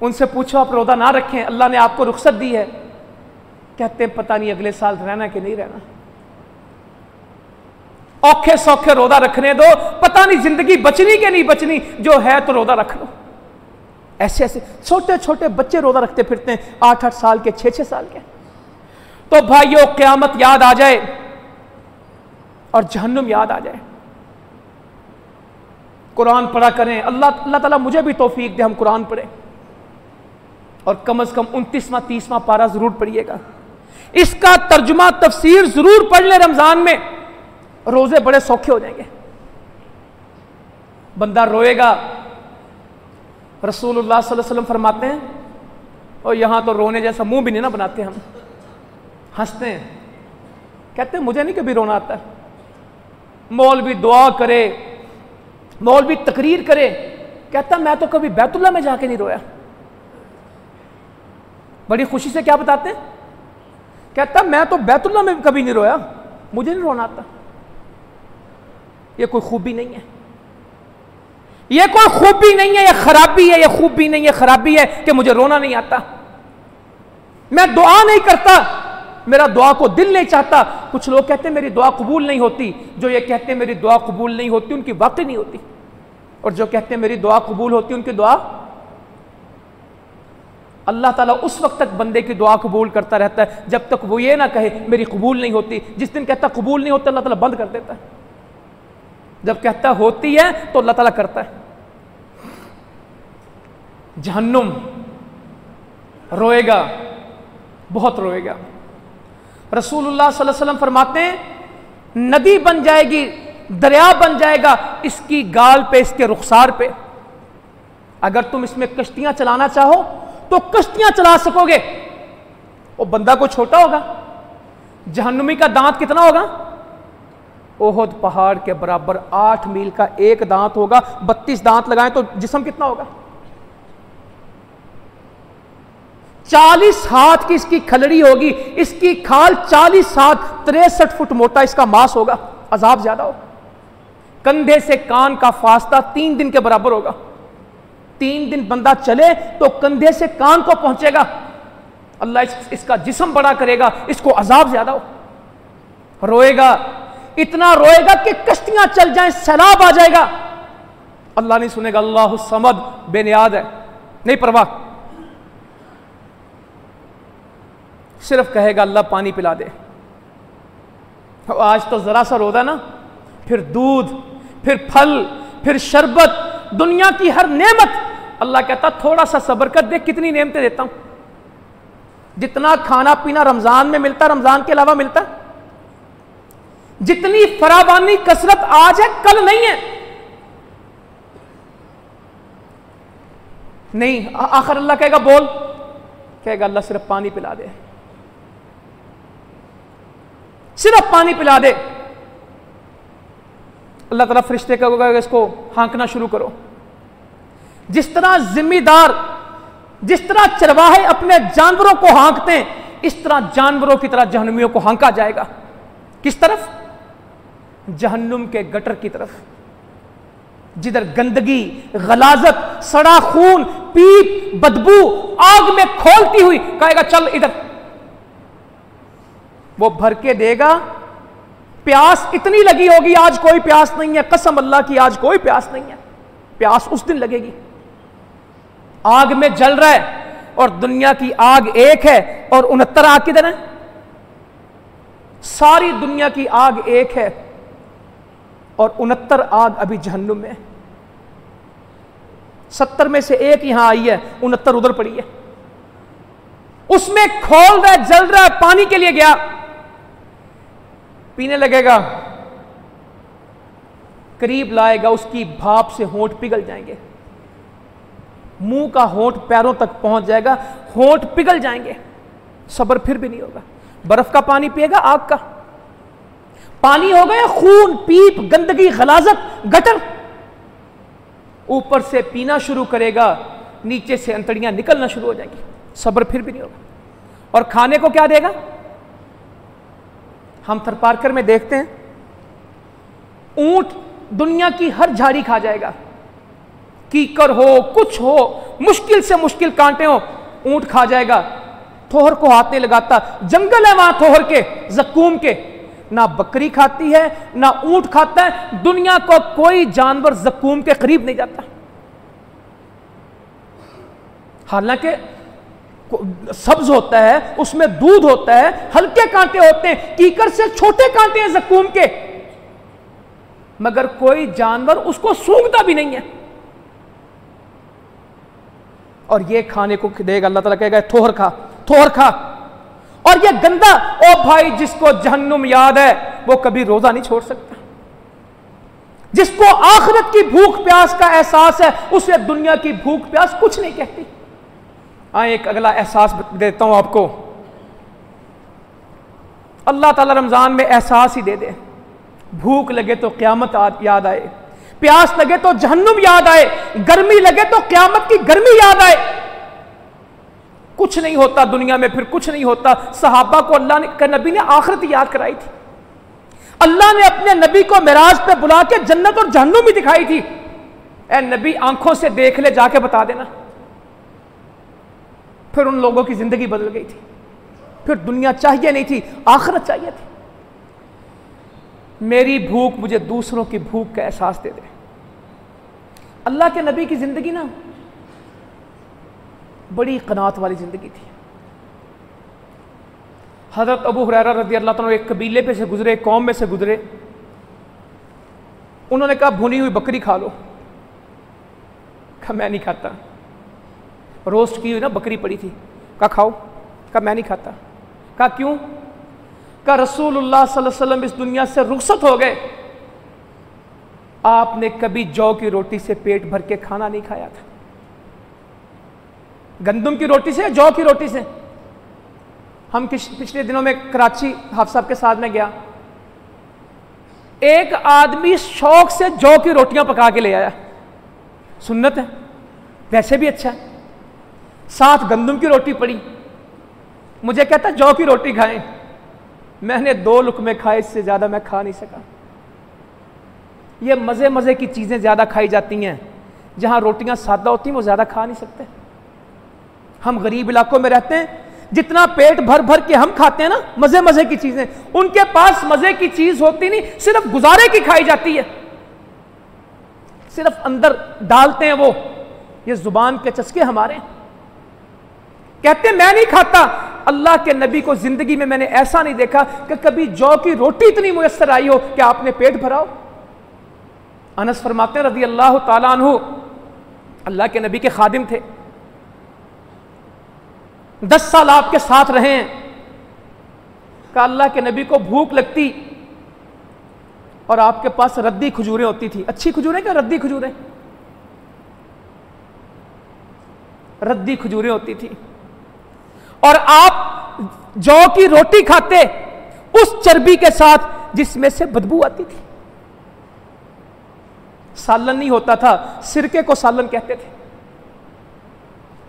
उनसे पूछो, आप रोदा ना रखें, अल्लाह ने आपको रुख्सत दी है। कहते हैं, पता नहीं अगले साल रहना कि नहीं रहना। औखे सौखे रोदा रखने दो, पता नहीं ज़िंदगी बचनी कि नहीं बचनी, जो है तो रोदा रख लो। ऐसे ऐसे छोटे छोटे बच्चे रोदा रखते फिरते हैं आठ आठ साल के छह छह साल के। तो भाइयों, क्यामत याद आ जाए और जहन्नुम याद आ जाए। कुरान पढ़ा करें। अल्लाह अल्लाह ताला मुझे भी तोफीक दे, हम कुरान पढ़ें। और कम अज कम उनतीसवां, तीसवां पारा ज़रूर पढ़िएगा। इसका तर्जुमा, तफसीर ज़रूर पढ़ लें रमज़ान में। रोज़े बड़े सौखे हो जाएँगे। बंदा रोएगा। रसूलुल्लाह सल्लल्लाहु अलैहि वसल्लम फरमाते हैं और यहाँ तो रोने जैसा मुँह भी नहीं ना बनाते हम। हँसते हैं। कहते हैं, मुझे नहीं कभी रोना आता। मौलवी दुआ करे, मौलवी तकरीर करे। कहता, मैं तो कभी बैतुल्ला में जाके नहीं रोया। बड़ी खुशी से क्या बताते हैं? कहता, मैं तो बैतुल्ला में कभी नहीं रोया। मुझे नहीं रोना आता। ये कोई खूबी नहीं है। ये कोई खूबी नहीं है, ये खराबी है, ये खूबी नहीं है, खराबी है कि मुझे रोना नहीं आता। मैं दुआ नहीं करता मेरा दुआ को दिल नहीं चाहता। कुछ लोग कहते हैं, मेरी दुआ कबूल नहीं होती। जो ये कहते हैं, मेरी दुआ कबूल नहीं होती, उनकी वाकई नहीं होती। और जो कहते हैं, मेरी दुआ कबूल होती, उनकी दुआ? अल्लाह ताला उस वक्त तक बंदे की दुआ कबूल करता रहता है, जब तक वो ये ना कहे, मेरी कबूल नहीं होती। जिस दिन कहता, कबूल नहीं होता, अल्लाह ताला बंद कर देता है। जब कहता, होती है तो अल्लाह ताला करता है। जहन्नुम रोएगा, बहुत रोएगा। रसूलुल्लाह सल्लल्लाहु अलैहि वसल्लम फरमाते हैं, नदी बन जाएगी, दरिया बन जाएगा, इसकी गाल पे, इसके रुखसार पे। अगर तुम इसमें कश्तियाँ चलाना चाहो तो कश्तियाँ चला सकोगे। वो बंदा को छोटा होगा? जहन्नुमी का दांत कितना होगा? ओहद पहाड़ के बराबर आठ मील का एक दांत होगा। बत्तीस दांत लगाएँ तो जिसम कितना होगा? चालीस हाथ की इसकी खलड़ी होगी इसकी खाल चालीस हाथ तिरसठ फुट मोटा इसका मांस होगा। अजाब ज़्यादा हो। कंधे से कान का फासला तीन दिन के बराबर होगा। तीन दिन बंदा चले तो कंधे से कान को पहुंचेगा। अल्लाह इस, इसका जिसम बड़ा करेगा इसको अजाब ज़्यादा हो। रोएगा। इतना रोएगा कि कश्तियाँ चल जाएँ सैलाब आ जाएगा। अल्लाह नहीं सुनेगा अल्लाह समद बेनियाद है। नहीं परवाह। सिर्फ़ कहेगा, अल्लाह पानी पिला दे। आज तो ज़रा सा रोदा ना, फिर दूध, फिर फल, फिर शरबत, दुनिया की हर नेमत। अल्लाह कहता, थोड़ा सा सबर कर, देख कितनी नेमतें देता हूँ। जितना खाना पीना रमज़ान में मिलता, रमज़ान के अलावा मिलता। जितनी फराबानी, कसरत आज है, कल नहीं है। नहीं आखिर अल्लाह कहेगा, बोल। कहेगा, अल्लाह सिर्फ़ पानी पिला दे। सिर्फ़ पानी पिला दे। अल्लाह तला फरिश्ते इसको हाँकना शुरू करो। जिस तरह जिम्मेदार, जिस तरह चरवाहे अपने जानवरों को हाँकते हैं, इस तरह जानवरों की तरह जहनुमियों को हाँका जाएगा। किस तरफ़? जहन्नुम के गटर की तरफ़। जिधर गंदगी, गलाजत, सड़ा खून पीप बदबू आग में खोलती हुई कहेगा, चल इधर। वो भर के देगा। प्यास इतनी लगी होगी, आज कोई प्यास नहीं है। कसम अल्लाह की, आज कोई प्यास नहीं है। प्यास उस दिन लगेगी। आग में जल रहा है और दुनिया की आग एक है और उनहत्तर आग किधर है। सारी दुनिया की आग एक है और उनहत्तर आग अभी जहन्नुम में सत्तर में से एक यहाँ आई है, उनहत्तर उधर पड़ी है। उसमें खोल रहा है, जल रहा है, पानी के लिए गया। पीने लगेगा। करीब लाएगा, उसकी भाप से होंठ पिघल जाएँगे। मुँह का होंठ पैरों तक पहुँच जाएगा, होंठ पिघल जाएँगे। सबर फिर भी नहीं होगा। बर्फ़ का पानी पिएगा आग का। पानी हो गया खून, पीप, गंदगी, गलाजत, गटर। ऊपर से पीना शुरू करेगा, नीचे से अंतड़ियाँ निकलना शुरू हो जाएँगी। सब्र फिर भी नहीं होगा। और खाने को क्या देगा? हम थरपारकर में देखते हैं, ऊँट दुनिया की हर झाड़ी खा जाएगा। कीकर हो, कुछ हो, मुश्किल से मुश्किल कांटे हो, ऊँट खा जाएगा। थोहर को हाथ नहीं लगाता, जंगल है वहाँ थोहर के जक्कूम के। ना बकरी खाती है, ना ऊँट खाता है, दुनिया को कोई जानवर जक्कूम के करीब नहीं जाता। हालाँकि सब्ज होता है, उसमें दूध होता है, हल्के कांटे होते हैं, कीकर से छोटे कांटे हैं जक्कूम के। मगर कोई जानवर उसको सूंघता भी नहीं है। और ये खाने को देगा अल्लाह ताला कहेगा थोहर खा थोहर खा। और ये गंदा, ओ भाई, जिसको जहन्नुम याद है, वो कभी रोजा नहीं छोड़ सकता। जिसको आखिरत की भूख प्यास का एहसास है, उसे दुनिया की भूख प्यास कुछ नहीं कहती। आए एक अगला एहसास देता हूँ आपको। अल्लाह ताला रमज़ान में एहसास ही दे दे। भूख लगे तो क्यामत याद आए। प्यास लगे तो जहन्नुम याद आए। गर्मी लगे तो क्यामत की गर्मी याद आए। कुछ नहीं होता दुनिया में, फिर कुछ नहीं होता। सहाबा को अल्लाह ने नबी ने आखिरत याद कराई थी। अल्लाह ने अपने नबी को मिराज पे बुला के जन्नत और जहन्नुम भी दिखाई थी। ए नबी, आँखों से देख ले, जाके बता देना। फिर उन लोगों की ज़िंदगी बदल गई थी। फिर दुनिया चाहिए नहीं थी, आखिरत चाहिए थी। मेरी भूख मुझे दूसरों की भूख का एहसास दे दे। अल्लाह के नबी की ज़िंदगी ना बड़ी कनात वाली ज़िंदगी थी। हज़रत अबू हुरैरा रज़ी अल्लाह एक कबीले पे से गुजरे कौम में से गुजरे। उन्होंने कहा, भुनी हुई बकरी खा लो। कहा, मैं नहीं खाता। रोस्ट की हुई ना बकरी पड़ी थी। कहा, खाओ। कहा, मैं नहीं खाता। कहा, क्यों? कहा अलैहि वसल्लम इस दुनिया से रुखसत हो गए। आपने कभी जौ की रोटी से पेट भर के खाना नहीं खाया था। गंदम की रोटी से या जौ की रोटी से? हम पिछले दिनों में कराची हाफ़ साहब के साथ में गया। एक आदमी शौक से जौ की रोटियाँ पका के ले आया। सुन्नत है। वैसे भी अच्छा है। साथ गंदम की रोटी पड़ी। मुझे कहता जौ की रोटी खाएँ। मैंने दो लुकमे खाए, इससे ज़्यादा मैं खा नहीं सका। ये मज़े मज़े की चीज़ें ज़्यादा खाई जाती हैं। जहाँ रोटियाँ सादा होती हैं, वो ज़्यादा खा नहीं सकते। हम गरीब इलाकों में रहते हैं, जितना पेट भर भर के हम खाते हैं ना मज़े मज़े की चीज़ें। उनके पास मज़े की चीज़ होती नहीं, सिर्फ़ गुजारे की खाई जाती है। सिर्फ़ अंदर डालते हैं वो। ये ज़ुबान के चस्के हमारे कहते मैं नहीं खाता। अल्लाह के नबी को ज़िंदगी में मैंने ऐसा नहीं देखा कि कभी जौ की रोटी इतनी मुयसर आई हो कि आपने पेट भराओ अनस फरमाते रज़ी अल्लाह तु अल्लाह के नबी के खादिम थे। दस साल आपके साथ रहे हैं का अल्लाह के नबी को भूख लगती और आपके पास रद्दी खजूरें होती थी। अच्छी खजूरें क्या? रद्दी खजूरें। रद्दी खजूरें होती थी। और आप जौ की रोटी खाते उस चर्बी के साथ जिसमें से बदबू आती थी। सालन नहीं होता था, सिरके को सालन कहते थे।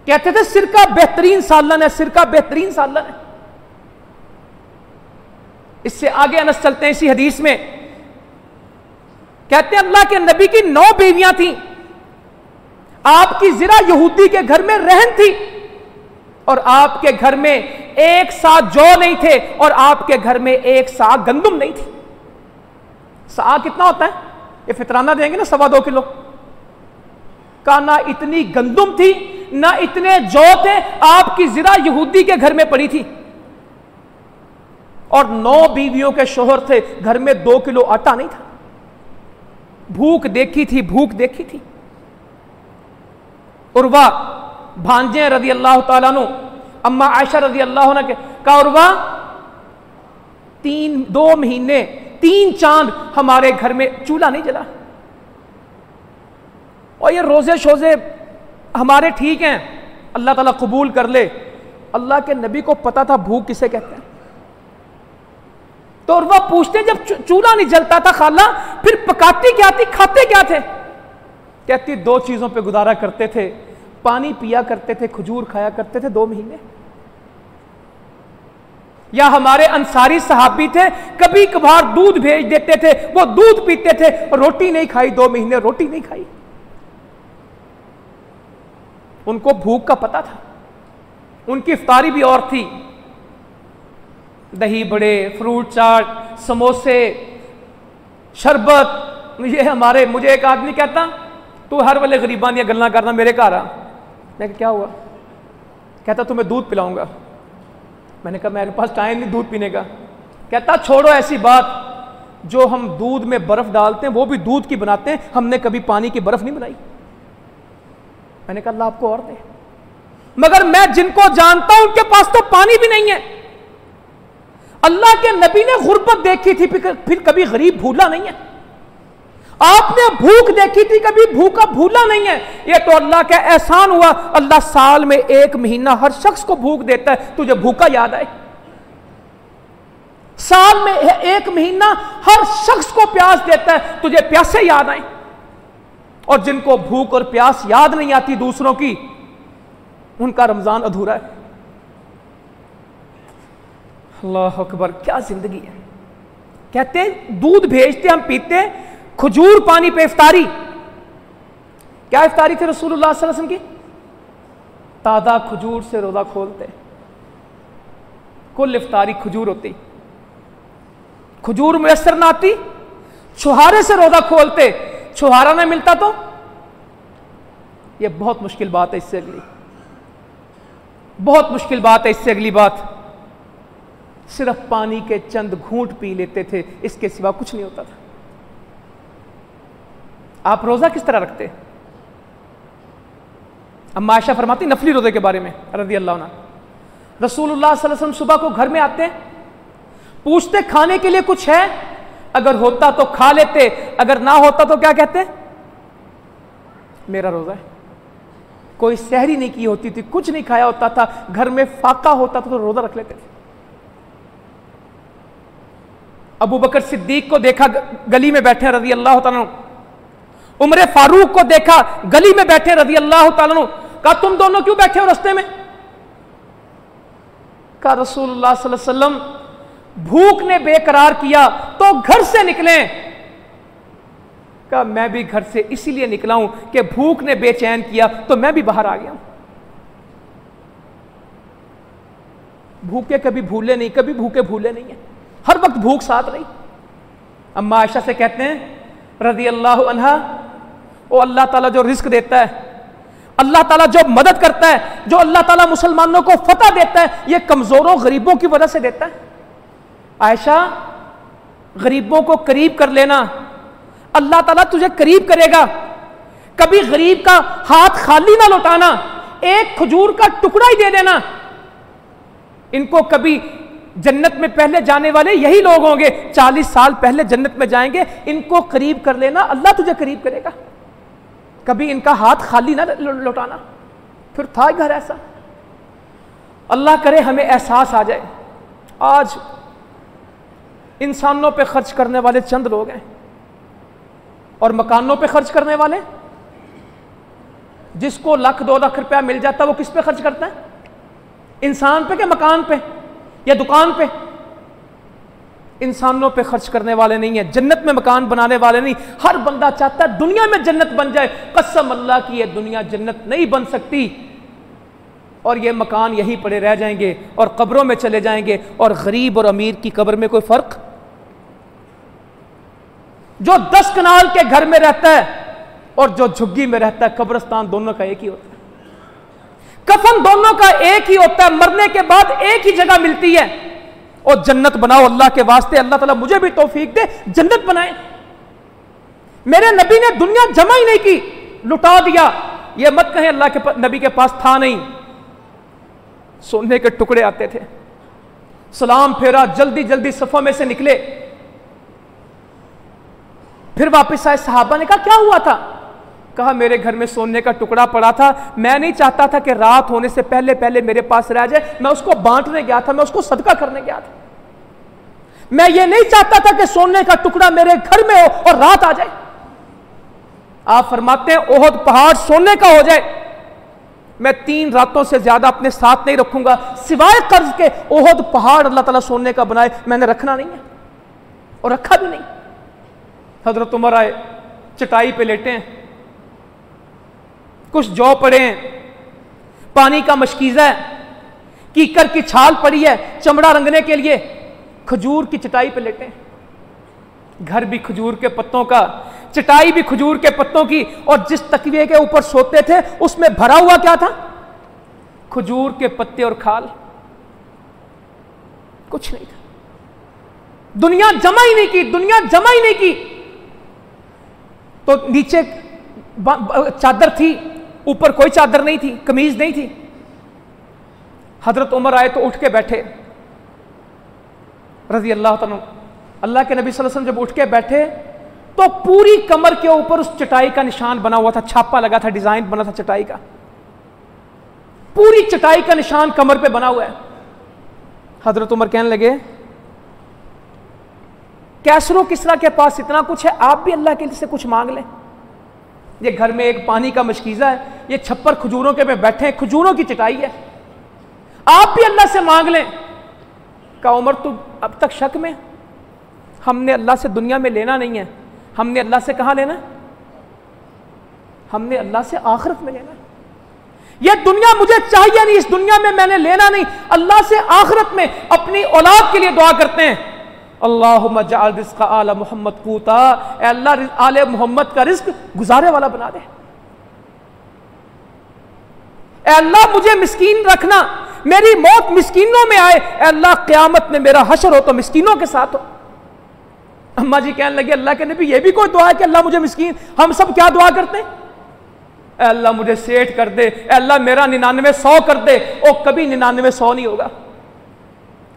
कहते थे सिरका बेहतरीन सालन है सिरका बेहतरीन सालन है। इससे आगे अनस चलते हैं इसी हदीस में। कहते हैं, अल्लाह के नबी की नौ बीवियाँ थी। आपकी जिरा यहूदी के घर में रहन थी। और आपके घर में एक सा जौ नहीं थे और आपके घर में एक सा गंदुम नहीं थी। सा कितना होता है? ये फितराना देंगे ना सवा दो किलो। का ना इतनी गंदुम थी, ना इतने जौ थे, आपकी जिरा यहूदी के घर में पड़ी थी। और नौ बीवियों के शोहर थे, घर में दो किलो आटा नहीं था। भूख देखी थी, भूख देखी थी। उर्वा भांजे रज़ी अल्लाह तु अम्मा आयशा रदी अल्लाह के का तीन, दो महीने, तीन चाँद हमारे घर में चूल्हा नहीं जला। और ये रोज़े शोजे हमारे ठीक हैं, अल्लाह ताला कबूल कर ले। अल्लाह के नबी को पता था भूख किसे कहते हैं। तो और वह पूछते जब चूल्हा नहीं जलता था खाला, फिर पकाती क्या थी, खाते क्या थे? कहती, दो चीज़ों पे गुजारा करते थे पानी पिया करते थे, खजूर खाया करते थे दो महीने। या हमारे अंसारी सहाबी थे कभी कभार दूध भेज देते थे, वो दूध पीते थे रोटी नहीं खाई दो महीने, रोटी नहीं खाई। उनको भूख का पता था। उनकी इफ्तारी भी और थी। दही बड़े, फ्रूट चाट, समोसे, शरबत, ये हमारे, मुझे एक आदमी कहता, तू हर वाले गरीबा दिया गल्ला करना मेरे घर आ। मैं क्या हुआ? कहता, तुम्हें दूध पिलाऊँगा. मैंने कहा, मेरे पास टाइम नहीं दूध पीने का. कहता, छोड़ो ऐसी बात, जो हम दूध में बर्फ़ डालते हैं, वो भी दूध की बनाते हैं, हमने कभी पानी की बर्फ़ नहीं बनाई. मैंने कहा, अल्लाह आपको और दे। मगर मैं जिनको जानता हूँ, उनके पास तो पानी भी नहीं है। अल्लाह के नबी ने गुर्बत देखी थी फिर कभी गरीब भूला नहीं है। आपने भूख देखी थी, कभी भूखा भूला नहीं है। ये तो अल्लाह का एहसान हुआ। अल्लाह साल में एक महीना हर शख्स को भूख देता है। तुझे भूखा याद आए? साल में एक महीना हर शख्स को प्यास देता है। तुझे प्यासे याद आए? और जिनको भूख और प्यास याद नहीं आती दूसरों की, उनका रमज़ान अधूरा है। अल्लाह अकबर, क्या ज़िंदगी है? कहते दूध भेजते, हम पीते खजूर पानी पे इफ्तारी। क्या इफ्तारी थी रसूलुल्लाह वसल्लम की? ताज़ा खजूर से रोज़ा खोलते। कुल इफ्तारी खजूर होती। खजूर मैसर ना आती, छुहारे से रोज़ा खोलते। छुहारा ना मिलता तो? यह बहुत मुश्किल बात है इससे अगली। बहुत मुश्किल बात है इससे अगली बात। सिर्फ़ पानी के चंद घूंट पी लेते थे, इसके सिवा कुछ नहीं होता था। आप रोज़ा किस तरह रखते? अम्मा आयशा फरमाती, नफली रोज़े के बारे में रज़ी अल्लाह रसूलुल्लाह वसल्लम सुबह को घर में आते, पूछते, खाने के लिए कुछ है? अगर होता तो खा लेते, अगर ना होता तो क्या कहते? मेरा रोज़ा है। कोई सहरी नहीं की होती थी, कुछ नहीं खाया होता था, घर में फाका होता था तो रोज़ा रख लेते थे। अबू बकर सिद्दीक को देखा गली में बैठे रज़ी अल्लाह उम्र फारूक को देखा, गली में बैठे रज़ी अल्लाह कहा, तुम दोनों क्यों बैठे हो रस्ते में? कहा रसूल भूख ने बेकरार किया तो घर से निकले। कहा, मैं भी घर से इसीलिए निकला हूँ कि भूख ने बेचैन किया तो मैं भी बाहर आ गया भूखे कभी भूले नहीं, कभी भूखे भूले नहीं है। हर वक्त भूख साथ रही। अम्मा आयशा से कहते हैं रज़ी अल्लाह वो अल्लाह ताला जो रिस्क देता है, अल्लाह ताला जो मदद करता है, जो अल्लाह ताला मुसलमानों को फतह देता है, ये कमजोरों गरीबों की वजह से देता है। आयशा, गरीबों को करीब कर लेना। अल्लाह ताला तुझे करीब करेगा। कभी गरीब का हाथ खाली ना लौटाना, एक खजूर का टुकड़ा ही दे देना। इनको कभी जन्नत में पहले जाने वाले यही लोग होंगे, चालीस साल पहले जन्नत में जाएँगे, इनको करीब कर लेना, अल्लाह तुझे करीब करेगा। कभी इनका हाथ खाली ना लौटाना। फिर था घर ऐसा। अल्लाह करे हमें एहसास आ जाए। आज इंसानों पे खर्च करने वाले चंद लोग हैं। और मकानों पे खर्च करने वाले? जिसको लाख, दो लाख रुपया मिल जाता है वो किस पे खर्च करता है? इंसान पे क्या मकान पे या दुकान पे? इंसानों पे खर्च करने वाले नहीं है, जन्नत में मकान बनाने वाले नहीं। हर बंदा चाहता है दुनिया में जन्नत बन जाए। कसम अल्लाह की ये दुनिया जन्नत नहीं बन सकती। और ये मकान यहीं पड़े रह जाएँगे और कब्रों में चले जाएँगे। और गरीब और अमीर की कब्र में कोई फ़र्क? जो दस कनाल के घर में रहता है और जो झुग्गी में रहता है, कब्रस्तान दोनों का एक ही होता है। कफन दोनों का एक ही होता है। मरने के बाद एक ही जगह मिलती है। और जन्नत बनाओ अल्लाह के वास्ते, अल्लाह ताला मुझे भी तोफीक दे, जन्नत बनाए। मेरे नबी ने दुनिया जमा ही नहीं की, लुटा दिया। ये मत कहें अल्लाह के नबी के पास था नहीं। सोने के टुकड़े आते थे। सलाम फेरा, जल्दी जल्दी सफ़ा में से निकले। फिर वापस आए, साहबा ने कहा, क्या हुआ था? कहा, मेरे घर में सोने का टुकड़ा पड़ा था। मैं नहीं चाहता था कि रात होने से पहले पहले मेरे पास रह जाए। मैं उसको बांटने गया था, मैं उसको सदका करने गया था। मैं ये नहीं चाहता था कि सोने का टुकड़ा मेरे घर में हो और रात आ जाए। आप फरमाते हैं, ओहद पहाड़ सोने का हो जाए। मैं तीन रातों से ज़्यादा अपने साथ नहीं रखूँगा। सिवाय कर्ज के, ओहद पहाड़ अल्लाह ताला सोने का बनाए। मैंने रखना नहीं है और रखा भी नहीं। हज़रत उमर आए, चटाई पे लेटे हैं। कुछ जौ पड़े हैं। पानी का मशकीजा है कीकर की छाल पड़ी है चमड़ा रंगने के लिए। खजूर की चटाई पर लेटे घर भी खजूर के पत्तों का, चटाई भी खजूर के पत्तों की, और जिस तकवे के ऊपर सोते थे, उसमें भरा हुआ क्या था? खजूर के पत्ते और खाल। कुछ नहीं था। दुनिया जमा ही नहीं की, दुनिया जमा ही नहीं की। तो नीचे चादर थी ऊपर कोई चादर नहीं थी, कमीज नहीं थी। हज़रत उमर आए तो उठ के बैठे। रज़ी अल्लाह अल्लाह के नबी वसल्लम जब उठ के बैठे तो पूरी कमर के ऊपर उस चटाई का निशान बना हुआ था, छापा लगा था, डिज़ाइन बना था चटाई का। पूरी चटाई का निशान कमर पे बना हुआ है। हज़रत उमर कहने लगे, कैसरो, किसरा के पास इतना कुछ है? आप भी अल्लाह के से कुछ मांग लें। ये घर में एक पानी का मशकीज़ा है, ये छप्पर खजूरों के में बैठे हैं, खजूरों की चटाई है। आप भी अल्लाह से मांग लें। का उमर, तू अब तक शक में? हमने अल्लाह से दुनिया में लेना नहीं है। हमने अल्लाह से कहा लेना? हमने अल्लाह से आखिरत में लेना। यह दुनिया मुझे चाहिए नहीं, इस दुनिया में मैंने लेना नहीं। अल्लाह से आखिरत में अपनी औलाद के लिए दुआ करते हैं। आला मोहम्मद कूता। अल्लाह आल मोहम्मद का रिस्क गुजारे वाला बना दे। अल्लाह मुझे मिस्कीन रखना, मेरी मौत मिस्कीनों में आए अल्लाह क्यामत में मेरा हशर हो तो मिस्कीनों के साथ हो। अम्मा जी कहने लगे, अल्लाह के नबी, ये भी कोई दुआ है कि अल्लाह मुझे मिस्कीन, हम सब क्या दुआ करते हैं? अल्लाह मुझे सेठ कर दे अल्लाह मेरा निन्यानवे सौ कर दे। ओ कभी निन्यानवे सौ नहीं होगा।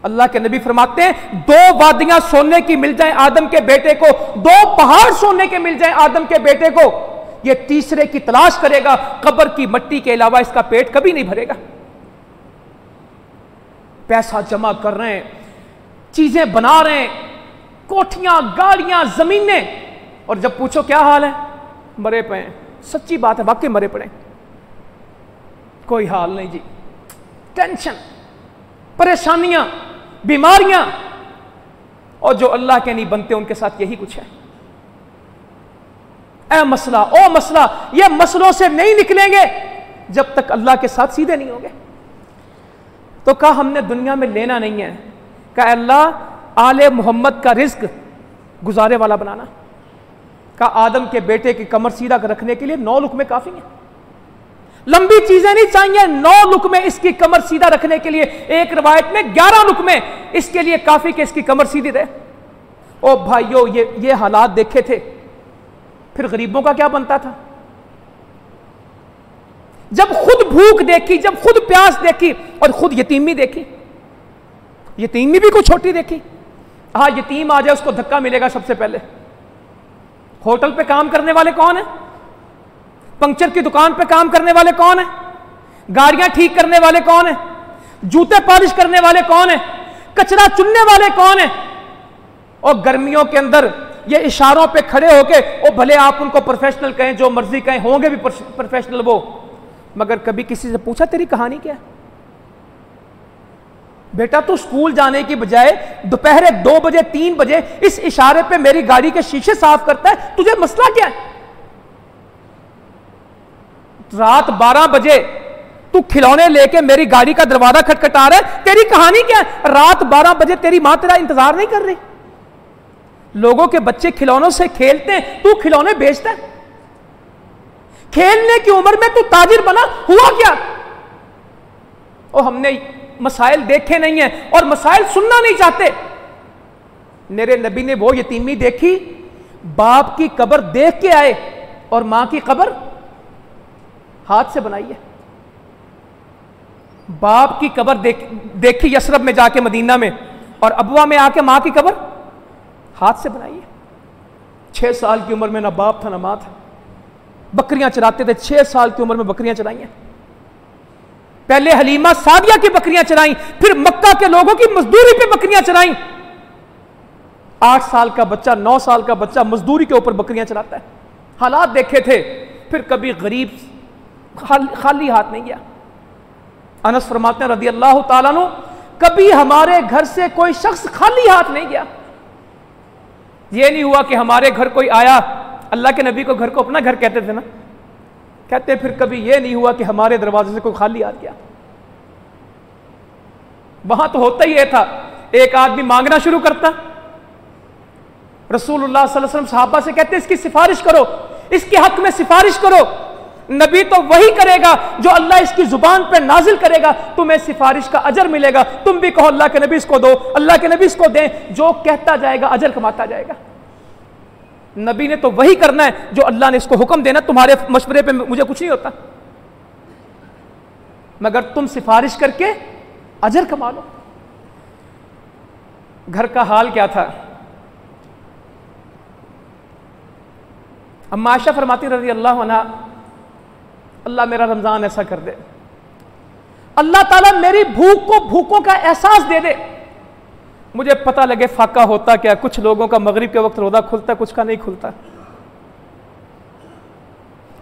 अल्लाह के नबी फरमाते हैं, दो वादियाँ सोने की मिल जाए आदम के बेटे को, दो पहाड़ सोने के मिल जाए आदम के बेटे को। ये तीसरे की तलाश करेगा, कब्र की मट्टी के अलावा इसका पेट कभी नहीं भरेगा। पैसा जमा कर रहे हैं, चीज़ें बना रहे हैं, कोठियाँ, गाड़ियाँ, जमीनें। और जब पूछो क्या हाल है? मरे पे सच्ची बात है, वाकई मरे पड़े कोई हाल नहीं जी। टेंशन, परेशानियाँ बीमारियाँ। और जो अल्लाह के नहीं बनते, उनके साथ यही कुछ है। ए मसला, ओ मसला, ये मसलों से नहीं निकलेंगे जब तक अल्लाह के साथ सीधे नहीं होंगे। तो कहा, हमने दुनिया में लेना नहीं है। कहा, अल्लाह आले मोहम्मद का रिस्क गुजारे वाला बनाना। कहा, आदम के बेटे की कमर सीधा रखने के लिए नौ लुक में काफ़ी है। लंबी चीज़ें नहीं चाहिए। नौ लुक में इसकी कमर सीधा रखने के लिए, एक रवायत में ग्यारह लुक में इसके लिए काफ़ी के इसकी कमर सीधी रहे। ओ भाइयों, ये ये हालात देखे थे। फिर गरीबों का क्या बनता था? जब खुद भूख देखी, जब खुद प्यास देखी और खुद यतीमी देखी, यतीमी भी कुछ छोटी देखी। हाँ यतीम आ जाए, उसको धक्का मिलेगा सबसे पहले। होटल पे काम करने वाले कौन है? पंक्चर की दुकान पे काम करने वाले कौन है? गाड़ियाँ ठीक करने वाले कौन है? जूते पॉलिश करने वाले कौन है? कचरा चुनने वाले कौन है? और गर्मियों के अंदर ये इशारों पे खड़े होके, ओ भले आप उनको प्रोफेशनल कहें, जो मर्ज़ी कहें, होंगे भी प्रोफेशनल वो। मगर कभी किसी से पूछा, तेरी कहानी क्या बेटा, तू स्कूल जाने की बजाय दोपहर दो बजे, तीन बजे इस इशारे पे मेरी गाड़ी के शीशे साफ़ करता है। तुझे मसला क्या है? रात बारह बजे तू खिलौने लेके मेरी गाड़ी का दरवाज़ा खटखटा रहा है? तेरी कहानी क्या है? रात बारह बजे तेरी माँ तेरा इंतज़ार नहीं कर रही। लोगों के बच्चे खिलौनों से खेलते हैं, तू खिलौने बेचता है। खेलने की उम्र में तू ताजिर बना, हुआ क्या? और हमने मसाइल देखे नहीं है और मसाइल सुनना नहीं चाहते। मेरे नबी ने वो यतीमी देखी, बाप की कब्र देख के आए और माँ की कब्र हाथ से बनाई है। बाप की कबर देख, देखी यसरब में जाके मदीना में और अबुआ में आके माँ की कबर हाथ से बनाई है। छह साल की उम्र में ना बाप था ना माँ था। बकरियाँ चराते थे छह साल की उम्र में बकरियाँ चराई हैं। पहले हलीमा सादिया की बकरियाँ चराई फिर मक्का के लोगों की मजदूरी पे बकरियाँ चराई। आठ साल का बच्चा नौ साल का बच्चा मजदूरी के ऊपर बकरियाँ चलाता है। हालात देखे थे फिर कभी गरीब खाली, खाली हाथ नहीं गया। अनस फरमाते हैं रदी अल्लाह तु कभी हमारे घर से कोई शख्स खाली हाथ नहीं गया। ये नहीं हुआ कि हमारे घर कोई आया अल्लाह के नबी को घर को अपना घर कहते थे ना। कहते फिर कभी यह नहीं हुआ कि हमारे दरवाजे से कोई खाली हाथ गया। वहाँ तो होता ही यह था एक आदमी मांगना शुरू करता। रसूलुल्लाह सल्लल्लाहु अलैहि वसल्लम साहबा से कहते इसकी सिफारिश करो इसके हक में सिफारिश करो। नबी तो वही करेगा जो अल्लाह इसकी ज़ुबान पर नाजिल करेगा। तुम्हें सिफारिश का अजर मिलेगा। तुम भी कहो, अल्लाह के नबी इसको दो, अल्लाह के नबी इसको दें। जो कहता जाएगा, अजर कमाता जाएगा। नबी ने तो वही करना है जो अल्लाह ने इसको हुक्म देना। तुम्हारे मशवरे पे मुझे कुछ नहीं होता। मगर तुम सिफारिश करके अजर कमा लो। घर का हाल क्या था? अब माशा फरमाती रज़ी अल्लाह अल्लाह मेरा रमज़ान ऐसा कर दे। अल्लाह ताला मेरी भूख को भूखों का एहसास दे दे। मुझे पता लगे फाका होता क्या, कुछ लोगों का मगरिब के वक्त रोदा खुलता, कुछ का नहीं खुलता।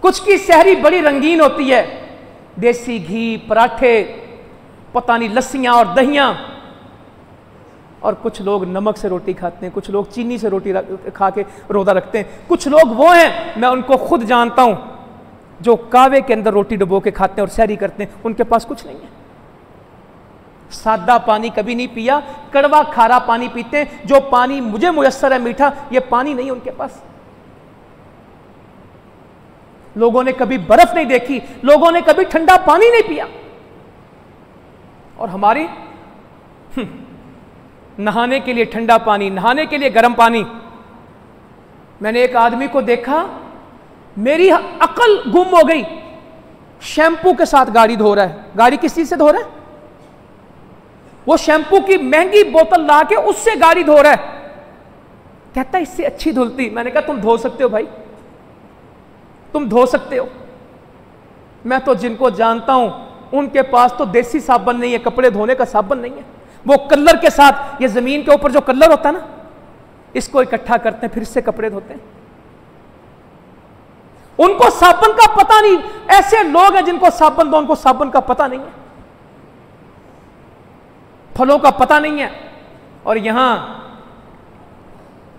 कुछ की शहरी बड़ी रंगीन होती है, देसी घी, पराठे, पता नहीं लस्सियाँ और दहियाँ। और कुछ लोग नमक से रोटी खाते हैं, कुछ लोग चीनी से रोटी खा के रोदा रखते हैं। कुछ लोग वो हैं, मैं उनको खुद जानता हूँ। जो कावे के अंदर रोटी डुबो के खाते हैं और सैरी करते हैं उनके पास कुछ नहीं है। सादा पानी कभी नहीं पिया कड़वा खारा पानी पीते हैं जो पानी मुझे मुयसर है मीठा ये पानी नहीं उनके पास। लोगों ने कभी बर्फ़ नहीं देखी लोगों ने कभी ठंडा पानी नहीं पिया। और हमारी हम्म, नहाने के लिए ठंडा पानी नहाने के लिए गर्म पानी। मैंने एक आदमी को देखा मेरी अकल गुम हो गई। शैंपू के साथ गाड़ी धो रहा है। गाड़ी किस चीज़ से धो रहा है? वो शैंपू की महँगी बोतल ला के उससे गाड़ी धो रहा है। कहता इससे अच्छी धुलती। मैंने कहा, तुम धो सकते हो भाई। तुम धो सकते हो। मैं तो जिनको जानता हूँ, उनके पास तो देसी साबन नहीं है, कपड़े धोने का साबन नहीं है। वो कलर के साथ, ये ज़मीन के ऊपर जो कलर होता है ना, इसको इकट्ठा करते हैं, फिर इससे कपड़े धोते हैं। उनको साबन का पता नहीं। ऐसे लोग हैं जिनको साबन दो, उनको साबन का पता नहीं है। फलों का पता नहीं है। और यहाँ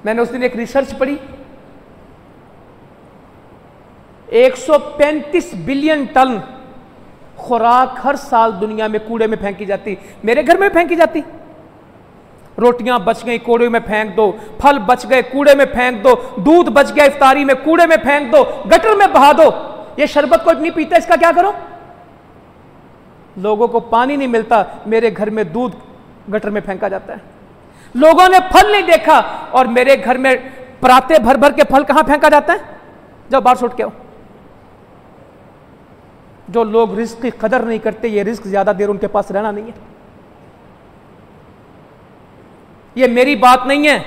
मैंने उस दिन एक रिसर्च पढ़ी। 135 बिलियन टन खुराक हर साल दुनिया में कूड़े में फेंकी जाती। मेरे घर में फेंकी जाती। रोटियाँ बच गई, कूड़े में फेंक दो, फल बच गए, कूड़े में फेंक दो, दूध बच गया इफ्तारी में, कूड़े में फेंक दो, गटर में बहा दो। ये शरबत को नहीं पीता इसका क्या करो? लोगों को पानी नहीं मिलता, मेरे घर में दूध गटर में फेंका जाता है। लोगों ने फल नहीं देखा, और मेरे घर में पराते भर भर के फल कहाँ फेंका जाता है? जब बाहर सुट के आओ। जो लोग रिस्क की कदर नहीं करते, ये रिस्क ज़्यादा देर उनके पास रहना नहीं है। ये मेरी बात नहीं है।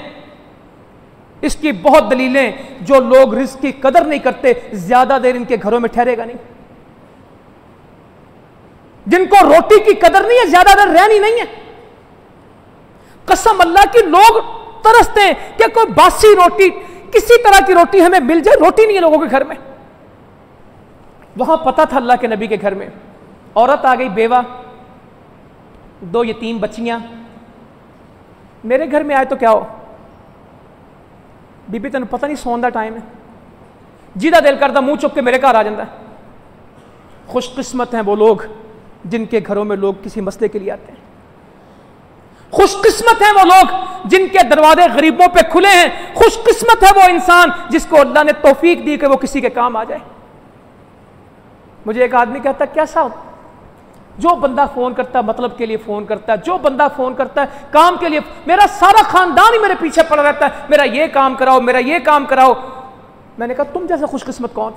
इसकी बहुत दलीलें जो लोग रिस्क की कदर नहीं करते, ज़्यादा देर इनके घरों में ठहरेगा नहीं। जिनको रोटी की कदर नहीं है, ज़्यादा देर रहनी नहीं है। कसम अल्लाह की लोग तरसते हैं कि कोई बासी रोटी, किसी तरह की रोटी हमें मिल जाए, रोटी नहीं है लोगों के घर में। वहाँ पता था अल्लाह के नबी के घर में। औरत आ गई, बेवा, दो यतीम बच्चियाँ मेरे घर में आए तो क्या हो? बीबी, तेन पता नहीं सोन का टाइम है। जिदा दिल करता मुँह चुक के मेरे घर आ जाता है। खुशकिस्मत हैं वो लोग, जिनके घरों में लोग किसी मसले के लिए आते हैं। खुशकिस्मत है वो लोग, जिनके दरवाजे गरीबों पे खुले हैं। खुशकिस्मत है वो इंसान, जिसको अल्लाह ने तोफीक दी कि वो किसी के काम आ जाए। मुझे एक आदमी कहता कैसा जो बंदा फ़ोन करता है मतलब के लिए फ़ोन करता है जो बंदा फ़ोन करता है काम के लिए मेरा सारा ख़ानदान ही मेरे पीछे पड़ा रहता है मेरा ये काम कराओ मेरा ये काम कराओ। मैंने कहा तुम जैसा खुशकिस्मत कौन?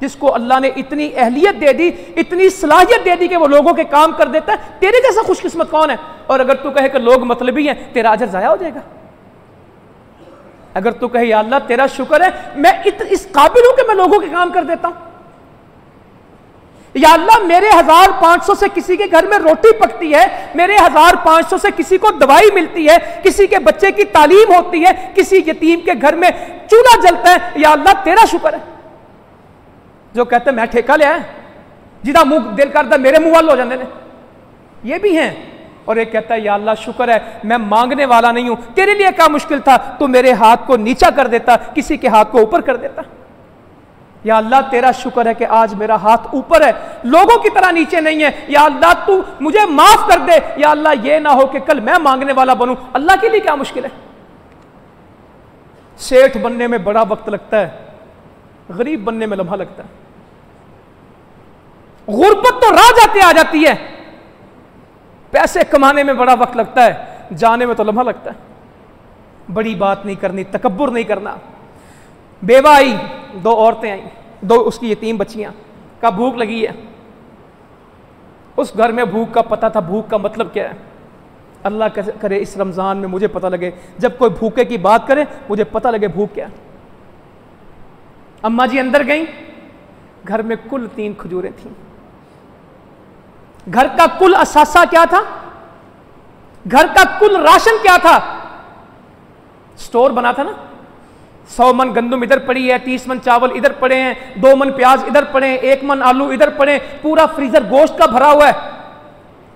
जिसको अल्लाह ने इतनी अहलियत दे दी इतनी सलाहियत दे दी कि वो लोगों के काम कर देता है तेरे जैसा खुशकिस्मत कौन है? और अगर तू कहे कि लोग मतलबी हैं तेरा अजर ज़ाया हो जाएगा। अगर तू कहे अल्लाह तेरा शुक्र है मैं इत, इस काबिल हूँ कि मैं लोगों के काम कर देता हूँ। या अल्लाह, मेरे हज़ार पाँच सौ से किसी के घर में रोटी पकती है, मेरे हज़ार पाँच सौ से किसी को दवाई मिलती है, किसी के बच्चे की तालीम होती है, किसी यतीम के घर में चूल्हा जलता है, या अल्लाह, तेरा शुक्र है। जो कहते मैं ठेका लिया जिदा मुँह, दिल करता मेरे मुँह वाल हो जाते हैं ये भी हैं। और एक कहता है, या अल्लाह, शुक्र है, मैं मांगने वाला नहीं हूँ, तेरे लिए क्या मुश्किल था? तू मेरे हाथ को नीचा कर देता, किसी के हाथ को ऊपर कर देता। या अल्लाह तेरा शुक्र है कि आज मेरा हाथ ऊपर है। लोगों की तरह नीचे नहीं है। या अल्लाह तू मुझे माफ़ कर दे। या अल्लाह ये ना हो कि कल मैं मांगने वाला बनूं। अल्लाह के लिए क्या मुश्किल है? सेठ बनने में बड़ा वक्त लगता है। गरीब बनने में लम्हा लगता है। गुर्बत तो राह जाते आ जाती है। पैसे कमाने में बड़ा वक्त लगता है। जाने में तो लम्हा लगता है। बड़ी बात नहीं करनी तकबर नहीं करना। बेवा आई दो औरतें आई, दो उसकी यतीम बच्चियाँ। का भूख लगी है। उस घर में भूख का पता था, भूख का मतलब क्या है? अल्लाह करे इस रमज़ान में मुझे पता लगे, जब कोई भूखे की बात करे, मुझे पता लगे भूख क्या अम्मा जी अंदर गई, घर में कुल तीन खजूरें थीं। घर का कुल असासा क्या था? घर का कुल राशन क्या था? स्टोर बना था ना? सौ मन गंदुम इधर पड़ी है, तीस मन चावल इधर पड़े हैं, दो मन प्याज इधर पड़े हैं, एक मन आलू इधर पड़े पूरा फ्रीजर गोश्त का भरा हुआ है।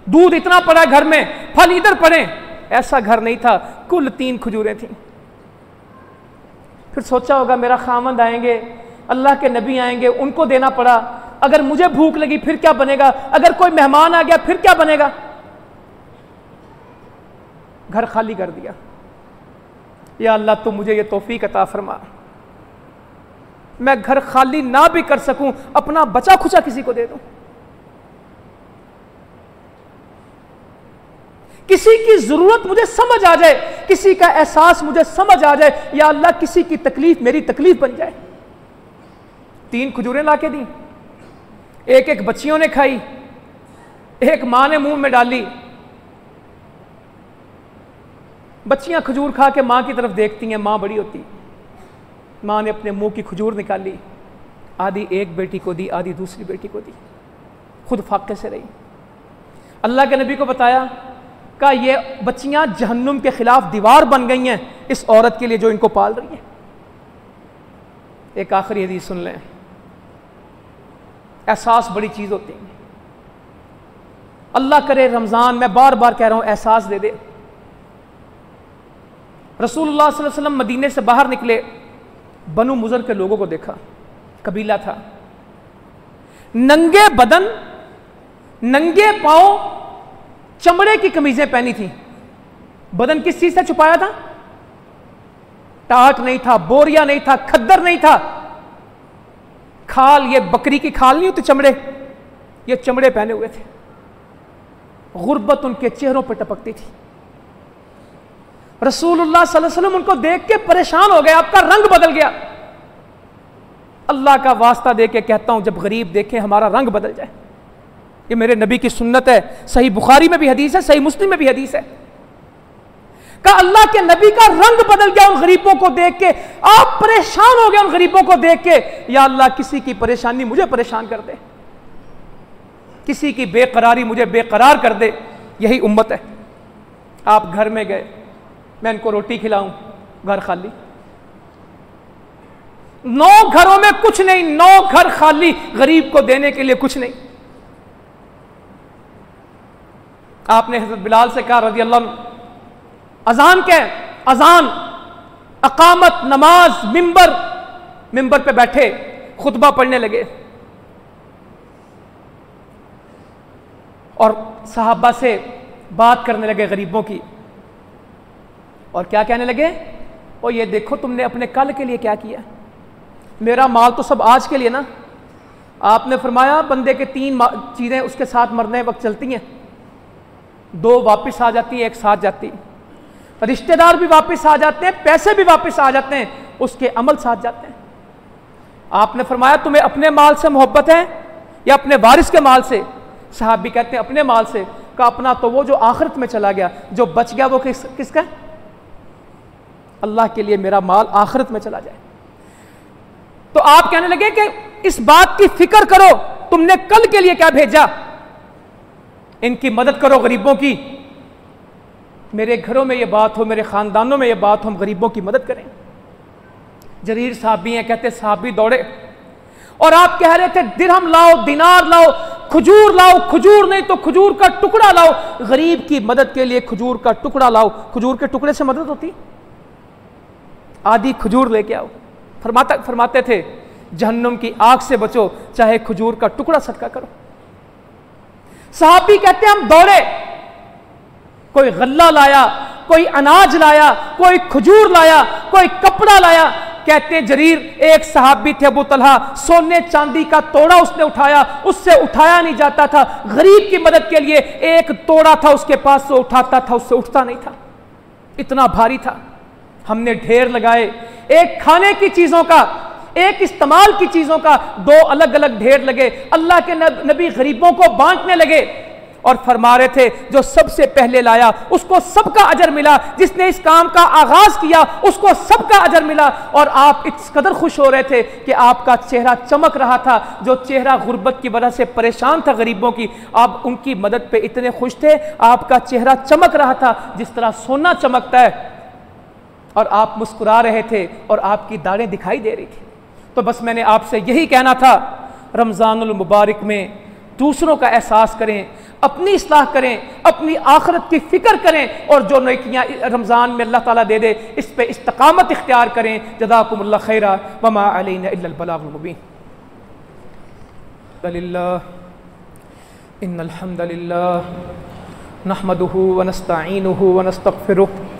दूध इतना पड़ा घर में, फल इधर पड़े ऐसा घर नहीं था, कुल तीन खजूरें थी। फिर सोचा होगा मेरा खामंद आएँगे, अल्लाह के नबी आएँगे, उनको देना पड़ा। अगर मुझे भूख लगी, फिर क्या बनेगा? अगर कोई मेहमान आ गया, फिर क्या बनेगा? घर खाली कर दिया। या अल्लाह तो मुझे ये तोफ़ी अता फरमा। मैं घर खाली ना भी कर सकूँ, अपना बचा खुचा किसी को दे दूँ। किसी की ज़रूरत मुझे समझ आ जाए, किसी का एहसास मुझे समझ आ जाए, या अल्लाह, किसी की तकलीफ़ मेरी तकलीफ़ बन जाए। तीन खजूरें ला के दी एक एक बच्चियों ने खाई, एक माँ ने मुँह में डाली बच्चियाँ खजूर खा के माँ की तरफ़ देखती हैं, माँ बड़ी होती। माँ ने अपने मुँह की खजूर निकाली। आधी एक बेटी को दी, आधी दूसरी बेटी को दी। खुद फाके से रही। अल्लाह के नबी को बताया, का ये बच्चियाँ जहन्नुम के खिलाफ दीवार बन गई हैं, इस औरत के लिए जो इनको पाल रही है? एक आखिरी हदीस सुन लें। एहसास बड़ी चीज़ होती है। अल्लाह करे रमज़ान, मैं बार बार कह रहा हूँ, एहसास दे दे। अलैहि वसल्लम मदीने से बाहर निकले, बनु मुजर के लोगों को देखा, कबीला था। नंगे बदन, नंगे पाओ चमड़े की कमीजें पहनी थी। बदन किस चीज़ से छुपाया था? टाट नहीं था, बोरिया नहीं था, खद्दर नहीं था। खाल, ये बकरी की खाल नहीं होती चमड़े, ये चमड़े पहने हुए थे। गुर्बत उनके चेहरों पर टपकती थी। रसूलुल्लाह वसल्लम उनको देख के परेशान हो गए, आपका रंग बदल गया। अल्लाह का वास्ता दे के कहता हूँ, जब गरीब देखे हमारा रंग बदल जाए। ये मेरे नबी की सुन्नत है, सही बुखारी में भी हदीस है, सही मुस्लिम में भी हदीस है। का अल्लाह के नबी का रंग बदल गया उन गरीबों को देख के, आप परेशान हो गए उन गरीबों को देख के, या अल्लाह किसी की परेशानी मुझे परेशान कर दे। किसी की बेकरारी मुझे बेकरार कर दे, यही उम्मत है। आप घर में गए मैं इनको रोटी खिलाऊं, घर खाली। नौ घरों में कुछ नहीं, नौ घर खाली, गरीब को देने के लिए कुछ नहीं। आपने हज़रत बिलाल से कहा रज़ी अल्लाह अजान क्या अजान, अकामत, नमाज़, मिंबर मिंबर पे बैठे, खुतबा पढ़ने लगे। और साहबा से बात करने लगे गरीबों की। और क्या कहने लगे? और ये देखो तुमने अपने कल के लिए क्या किया? मेरा माल तो सब आज के लिए ना? आपने फरमाया, बंदे के तीन चीज़ें उसके साथ मरने वक्त चलती हैं। दो वापस आ जाती हैं, एक साथ जाती है। रिश्तेदार भी वापस आ जाते हैं, पैसे भी वापस आ जाते हैं, उसके अमल साथ जाते हैं। आपने फरमाया, तुम्हें अपने माल से मोहब्बत है या अपने वारिस के माल से? साहब भी कहते हैं, अपने माल से। का अपना तो वो जो आखिरत में चला गया, जो बच गया वो किस किसका? अल्लाह के लिए मेरा माल आखिरत में चला जाए। तो आप कहने लगे कि इस बात की फ़िक्र करो, तुमने कल के लिए क्या भेजा? इनकी मदद करो गरीबों की। मेरे घरों में ये बात हो, मेरे ख़ानदानों में ये बात हो, हम गरीबों की मदद करें। जरीर साहब भी हैं, कहते साहब भी दौड़े। और आप कह रहे थे, दिरहम लाओ, दिनार लाओ, खजूर लाओ, खजूर नहीं तो खजूर का टुकड़ा लाओ। गरीब की मदद के लिए खजूर का टुकड़ा लाओ। खजूर के टुकड़े से मदद होती? आदि खजूर लेके आओ। फरमाता, फरमाते थे, जहन्नुम की आग से बचो, चाहे खजूर का टुकड़ा सदका करो। साहबी कहते हम दौड़े। कोई गल्ला लाया, कोई अनाज लाया, कोई खजूर लाया, कोई कपड़ा लाया। कहते जरीर, एक साहबी थे अबू तलहा, सोने चांदी का तोड़ा उसने उठाया। उससे उठाया नहीं जाता था। गरीब की मदद के लिए एक तोड़ा था उसके पास से उठाता था, उससे उठता नहीं था। इतना भारी था। हमने ढेर लगाए। एक खाने की चीज़ों का, एक इस्तेमाल की चीज़ों का दो अलग अलग ढेर लगे। अल्लाह के नबी गरीबों को बांटने लगे और फरमा रहे थे, जो सबसे पहले लाया, उसको सबका अजर मिला। जिसने इस काम का आगाज़ किया, उसको सबका अजर मिला। और आप इस कदर खुश हो रहे थे कि आपका चेहरा चमक रहा था, जो चेहरा गुर्बत की वजह से परेशान था गरीबों की। आप उनकी मदद पे इतने खुश थे, आपका चेहरा चमक रहा था। जिस तरह सोना चमकता है और आप मुस्कुरा रहे थे और आपकी दाढ़ें दिखाई दे रही थी। तो बस मैंने आपसे यही कहना था, रमज़ानुल मुबारक में दूसरों का एहसास करें, अपनी असलाह करें, अपनी आखरत की फ़िक्र करें और जो नकियाँ रमज़ान में अल्लाह ताला दे दे, इस पर इस्तकामत इख्तियार करें। जदाकुमुल्ला खैरा, वमा अलबलाबीन नहमदहू वनस्ताइनहू वनस्तगफिरुह वनऊदु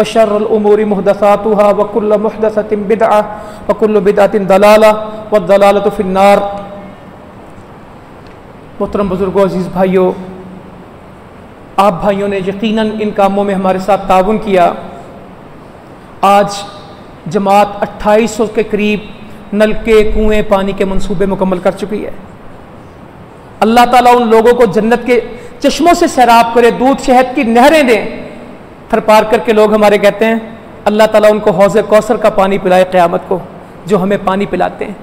शर्रल उमूरि मुहदसातुहा व कुल्ल मुहदसतिन बिदअह व दलाला व दलालतु फिन्नार। मोहतरम बुज़ुर्गों, अज़ीज़ भाइयों, आप भाइयों ने यकीनन इन कामों में हमारे साथ ताउन किया। आज जमात 2800 के करीब नलके, कुएँ, पानी के मंसूबे मुकम्मल कर चुकी है। अल्लाह ताला उन लोगों को जन्नत के चश्मों से सैराब करे, दूध शहद की नहरें दें। थर पार करके लोग हमारे कहते हैं, अल्लाह ताला उनको हौज कौसर का पानी पिलाए क़यामत को, जो हमें पानी पिलाते हैं।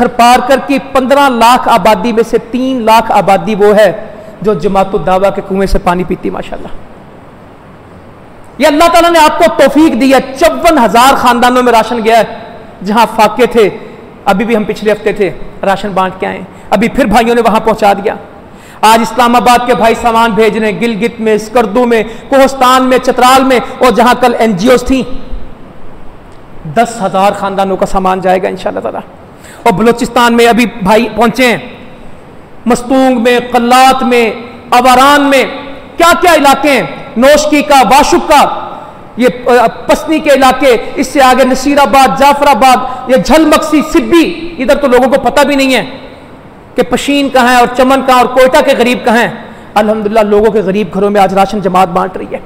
थर पार कर की पंद्रह लाख आबादी में से तीन लाख आबादी वो है, जो जमात दावा के कुएँ से पानी पीती माशाल्लाह। ये अल्लाह ताला ने आपको तोफीक दी है, चौवन हज़ार खानदानों में राशन गया है, जहाँ फाके थे, अभी भी हम पिछले हफ़्ते थे, राशन बांट के आए अभी फिर भाइयों ने वहाँ पहुँचा दिया। आज इस्लामाबाद के भाई सामान भेज रहे हैं गिलगित में, स्कर्दू में, कोहस्तान में, चतराल में और जहाँ कल एनजीओ थी। दस हज़ार खानदानों का सामान जाएगा इन ताला। और बलोचिस्तान में अभी भाई पहुँचे हैं। मस्तूंग में, कल्लात में, अवारान में क्या क्या इलाके हैं? नोशकी का वाशुक का, ये पसनी के इलाके, इससे आगे नसीराबाद, जाफराबाद, ये झलमक्सी सिब्बी इधर तो लोगों को पता भी नहीं है। कि पशीन कहाँ है और चमन कहाँ और कोयटा के गरीब कहाँ हैं? अलहमदिल्ला लोगों के गरीब घरों में आज राशन जमात बांट रही है।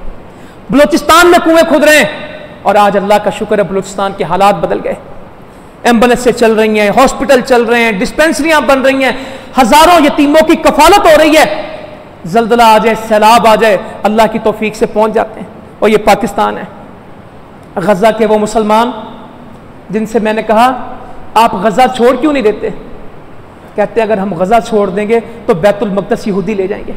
बलोचिस्तान में कुएँ खुद रहे हैं और आज अल्लाह का शुक्र है बलोचिस्तान के हालात बदल गए। एंबुलेंस से चल रही हैं, हॉस्पिटल चल रहे हैं, डिस्पेंसरियाँ बन रही हैं, हज़ारों यतीमों की कफालत हो रही है। जल्दला आ जाए, सैलाब आ जाए, अल्लाह की तोफीक से पहुँच जाते हैं। और ये पाकिस्तान है। गज़ा के वो मुसलमान, जिनसे मैंने कहा, आप गज़ा छोड़ क्यों नहीं देते? कहते अगर हम गज़ा छोड़ देंगे तो बैतुल मकदस यहूदी ले जाएँगे।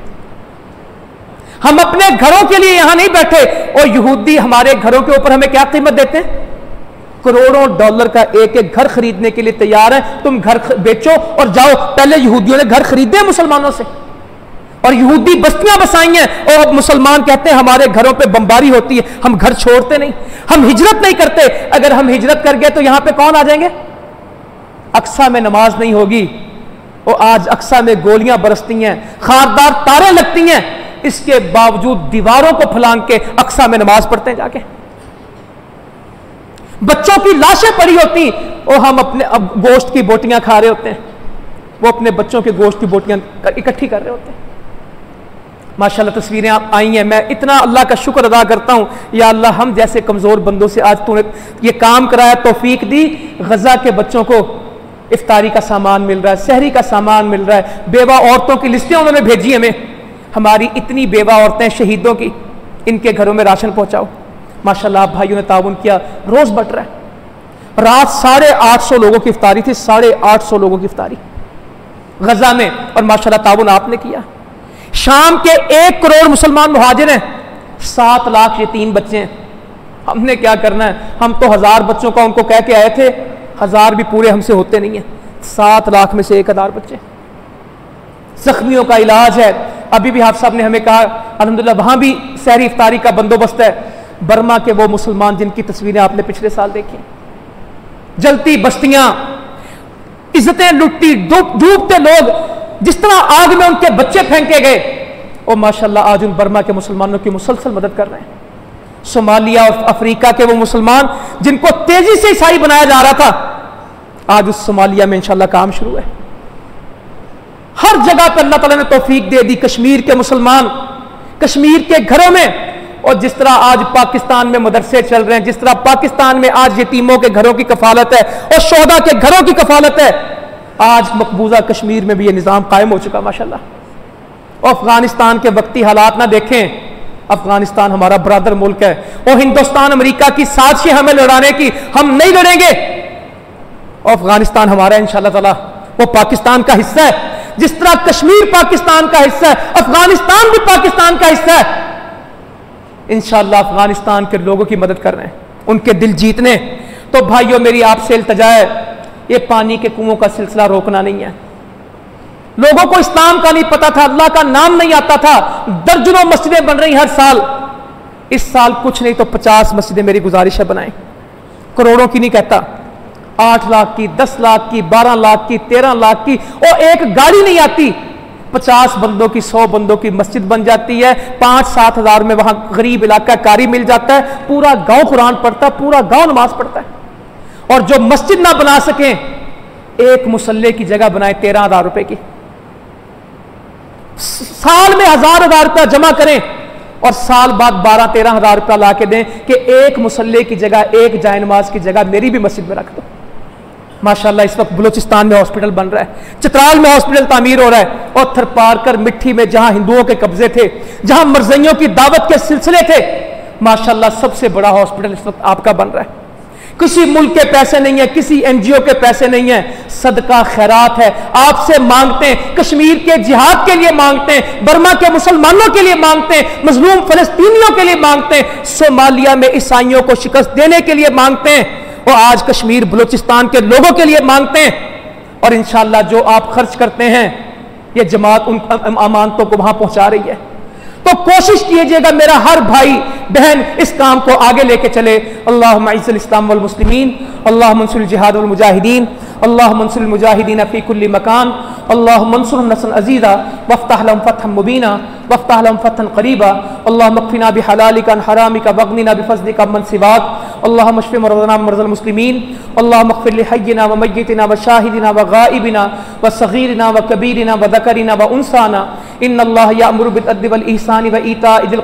हम अपने घरों के लिए यहाँ नहीं बैठे। और यहूदी हमारे घरों के ऊपर हमें क्या कीमत देते हैं? करोड़ों डॉलर का एक एक घर खरीदने के लिए तैयार है। तुम घर बेचो और जाओ। पहले यहूदियों ने घर खरीदे मुसलमानों से। और यहूदी बस्तियाँ बसाई हैं। और अब मुसलमान कहते हैं, हमारे घरों पे बमबारी होती है। हम घर छोड़ते नहीं। हम हिजरत नहीं करते। अगर हम हिजरत कर गए तो यहाँ पे कौन आ जाएँगे? अक्सा में नमाज़ नहीं होगी। और आज अक्सा में गोलियाँ बरसती हैं, खारदार तारे लगती हैं। इसके बावजूद दीवारों को फलांग के अक्सा में नमाज़ पढ़ते हैं जाके। बच्चों की लाशें पड़ी होती, और हम अपने अब गोश्त की बोटियाँ खा रहे होते हैं। वो अपने बच्चों के गोश्त की बोटियाँ इकट्ठी कर रहे होते हैं। माशाल्लाह तस्वीरें आप आई हैं। मैं इतना अल्लाह का शुक्र अदा करता हूँ, या अल्लाह हम जैसे कमज़ोर बंदों से आज तूने ये काम कराया, तोफीक दी, गज़ा के बच्चों को इफ्तारी का सामान मिल रहा है, शहरी का सामान मिल रहा है, बेवा औरतों की लिस्टें उन्होंने भेजी हमें। हमारी इतनी बेवा औरतें शहीदों की, इनके घरों में राशन पहुंचाओ। माशाल्लाह आप भाइयों ने ताउन किया, रोज बट रहा है। रात साढ़े आठ सौ लोगों की इफ्तारी थी, साढ़े आठ सौ लोगों की इफ्तारी। गजा में, और माशाल्लाह ताउन आपने किया। शाम के एक करोड़ मुसलमान मुहाजिर हैं, सात लाख ये तीन बच्चे हैं। हमने क्या करना है? हम तो हज़ार बच्चों का उनको कह के आए थे हज़ार भी पूरे हमसे होते नहीं है। सात लाख में से एक हज़ार बच्चे। जख्मियों का इलाज है। अभी भी हाफ़ साहब ने हमें कहा अलहमदिल्ला वहाँ भी शहरी इफ्तारी का बंदोबस्त है। बर्मा के वो मुसलमान जिनकी तस्वीरें आपने पिछले साल देखी जलती बस्तियाँ, इज्जतें लुटती डूबते लोग, जिस तरह आग में उनके बच्चे फेंके गए और माशाल्लाह, आज उन बर्मा के मुसलमानों की मुसलसल मदद कर रहे हैं। सोमालिया और अफ्रीका के वो मुसलमान, जिनको तेज़ी से ईसाई बनाया जा रहा था आज उस सोमालिया में इंशाल्लाह काम शुरू है। हर जगह पर अल्लाह ताला ने तौफीक दे दी कश्मीर के मुसलमान, कश्मीर के घरों में। और जिस तरह आज पाकिस्तान में मदरसे चल रहे हैं, जिस तरह पाकिस्तान में आज यतीमों के घरों की कफालत है और शोदा के घरों की कफालत है, आज मकबूजा कश्मीर में भी यह निज़ाम कायम हो चुका और अफ़गानिस्तान के वक्ती हालात ना देखें। अफ़गानिस्तान हमारा बरादर मुल्क है। और हिंदुस्तान अमेरिका की साजिशें हमें लड़ाने की, हम नहीं लड़ेंगे। अफ़गानिस्तान हमारा इंशाल्लाह ताला। वो पाकिस्तान का हिस्सा है। जिस तरह कश्मीर पाकिस्तान का हिस्सा है, अफ़गानिस्तान भी पाकिस्तान का हिस्सा है। इंशाला अफ़गानिस्तान के लोगों की मदद कर रहे हैं, उनके दिल जीतने। तो भाइयों, मेरी आपसे इल्तजा है, ये पानी के कुओं का सिलसिला रोकना नहीं है। लोगों को इस्लाम का नहीं पता था, अल्लाह का नाम नहीं आता था। दर्जनों मस्जिदें बन रही हर साल। इस साल कुछ नहीं तो पचास मस्जिदें मेरी गुजारिश है बनाए। करोड़ों की नहीं कहता। आठ लाख की, दस लाख की, बारह लाख की, तेरह लाख की और एक गाड़ी नहीं आती। पचास बंदों की, सौ बंदों की मस्जिद बन जाती है। पाँच, सात हज़ार में वहाँ गरीब इलाका कारी मिल जाता है। पूरा गाँव कुरान पढ़ता है, पूरा गाँव नमाज़ पढ़ता है। और जो मस्जिद ना बना सके, एक मुसल्ले की जगह बनाए तेरह हज़ार रुपए की। साल में हज़ार हज़ार रुपया जमा करें और साल बाद बारह, तेरह हज़ार रुपया ला के दें कि एक मुसल्ले की जगह, एक जाय नमाज़ की जगह मेरी भी मस्जिद में रख दो। माशाल्लाह इस वक्त बलूचिस्तान में हॉस्पिटल बन रहा है। चित्राल में हॉस्पिटल तामीर हो रहा है और थरपारकर मिट्टी में जहाँ हिंदुओं के कब्जे थे, जहाँ मरजइयों की दावत के सिलसिले थे, माशाल्लाह सबसे बड़ा हॉस्पिटल इस वक्त आपका बन रहा है। किसी मुल्क के पैसे नहीं है, किसी एनजीओ के पैसे नहीं है। सदका खैरात है। आपसे मांगते हैं, कश्मीर के जिहाद के लिए मांगते हैं, बर्मा के मुसलमानों के लिए मांगते हैं, मजलूम फलस्तीनियों के लिए मांगते हैं, सोमालिया में ईसाइयों को शिकस्त देने के लिए मांगते हैं वो आज कश्मीर, बलूचिस्तान के लोगों के लिए मांगते हैं। और इंशाला जो आप खर्च करते हैं, ये जमात उन अमानतों को वहाँ पहुँचा रही है। तो कोशिश कीजिएगा मेरा हर भाई, बहन इस काम को आगे लेके चले। अल्लाह इस्लाम अल्लाह मनसुल जिहाद मुजाहिदीन। अल्लाह मंसूर मुजाहिदीन फ़ीकुल्ली मकान अल्लाह मंसूर नसन अजीज़ा वफ़्ताहलम फ़तह मुबीना वफ़्ताहलम फ़तन करीबा अल्लाह मकफ़िना बहलालिका हरामिका बगनिना बिफजलिका मन सिवाक अल्लाह मशफ़ मरजना मरजल मुस्लिमीन अल्लाह मकफ़िल हय्यना व मय्यतना व शाहिदना व गाइबना व सगीरना व कबीरना व दकरना व उनसाना इन अल्लाह यामुरु बिल अद्ल वल ihsani व ईताइ दिल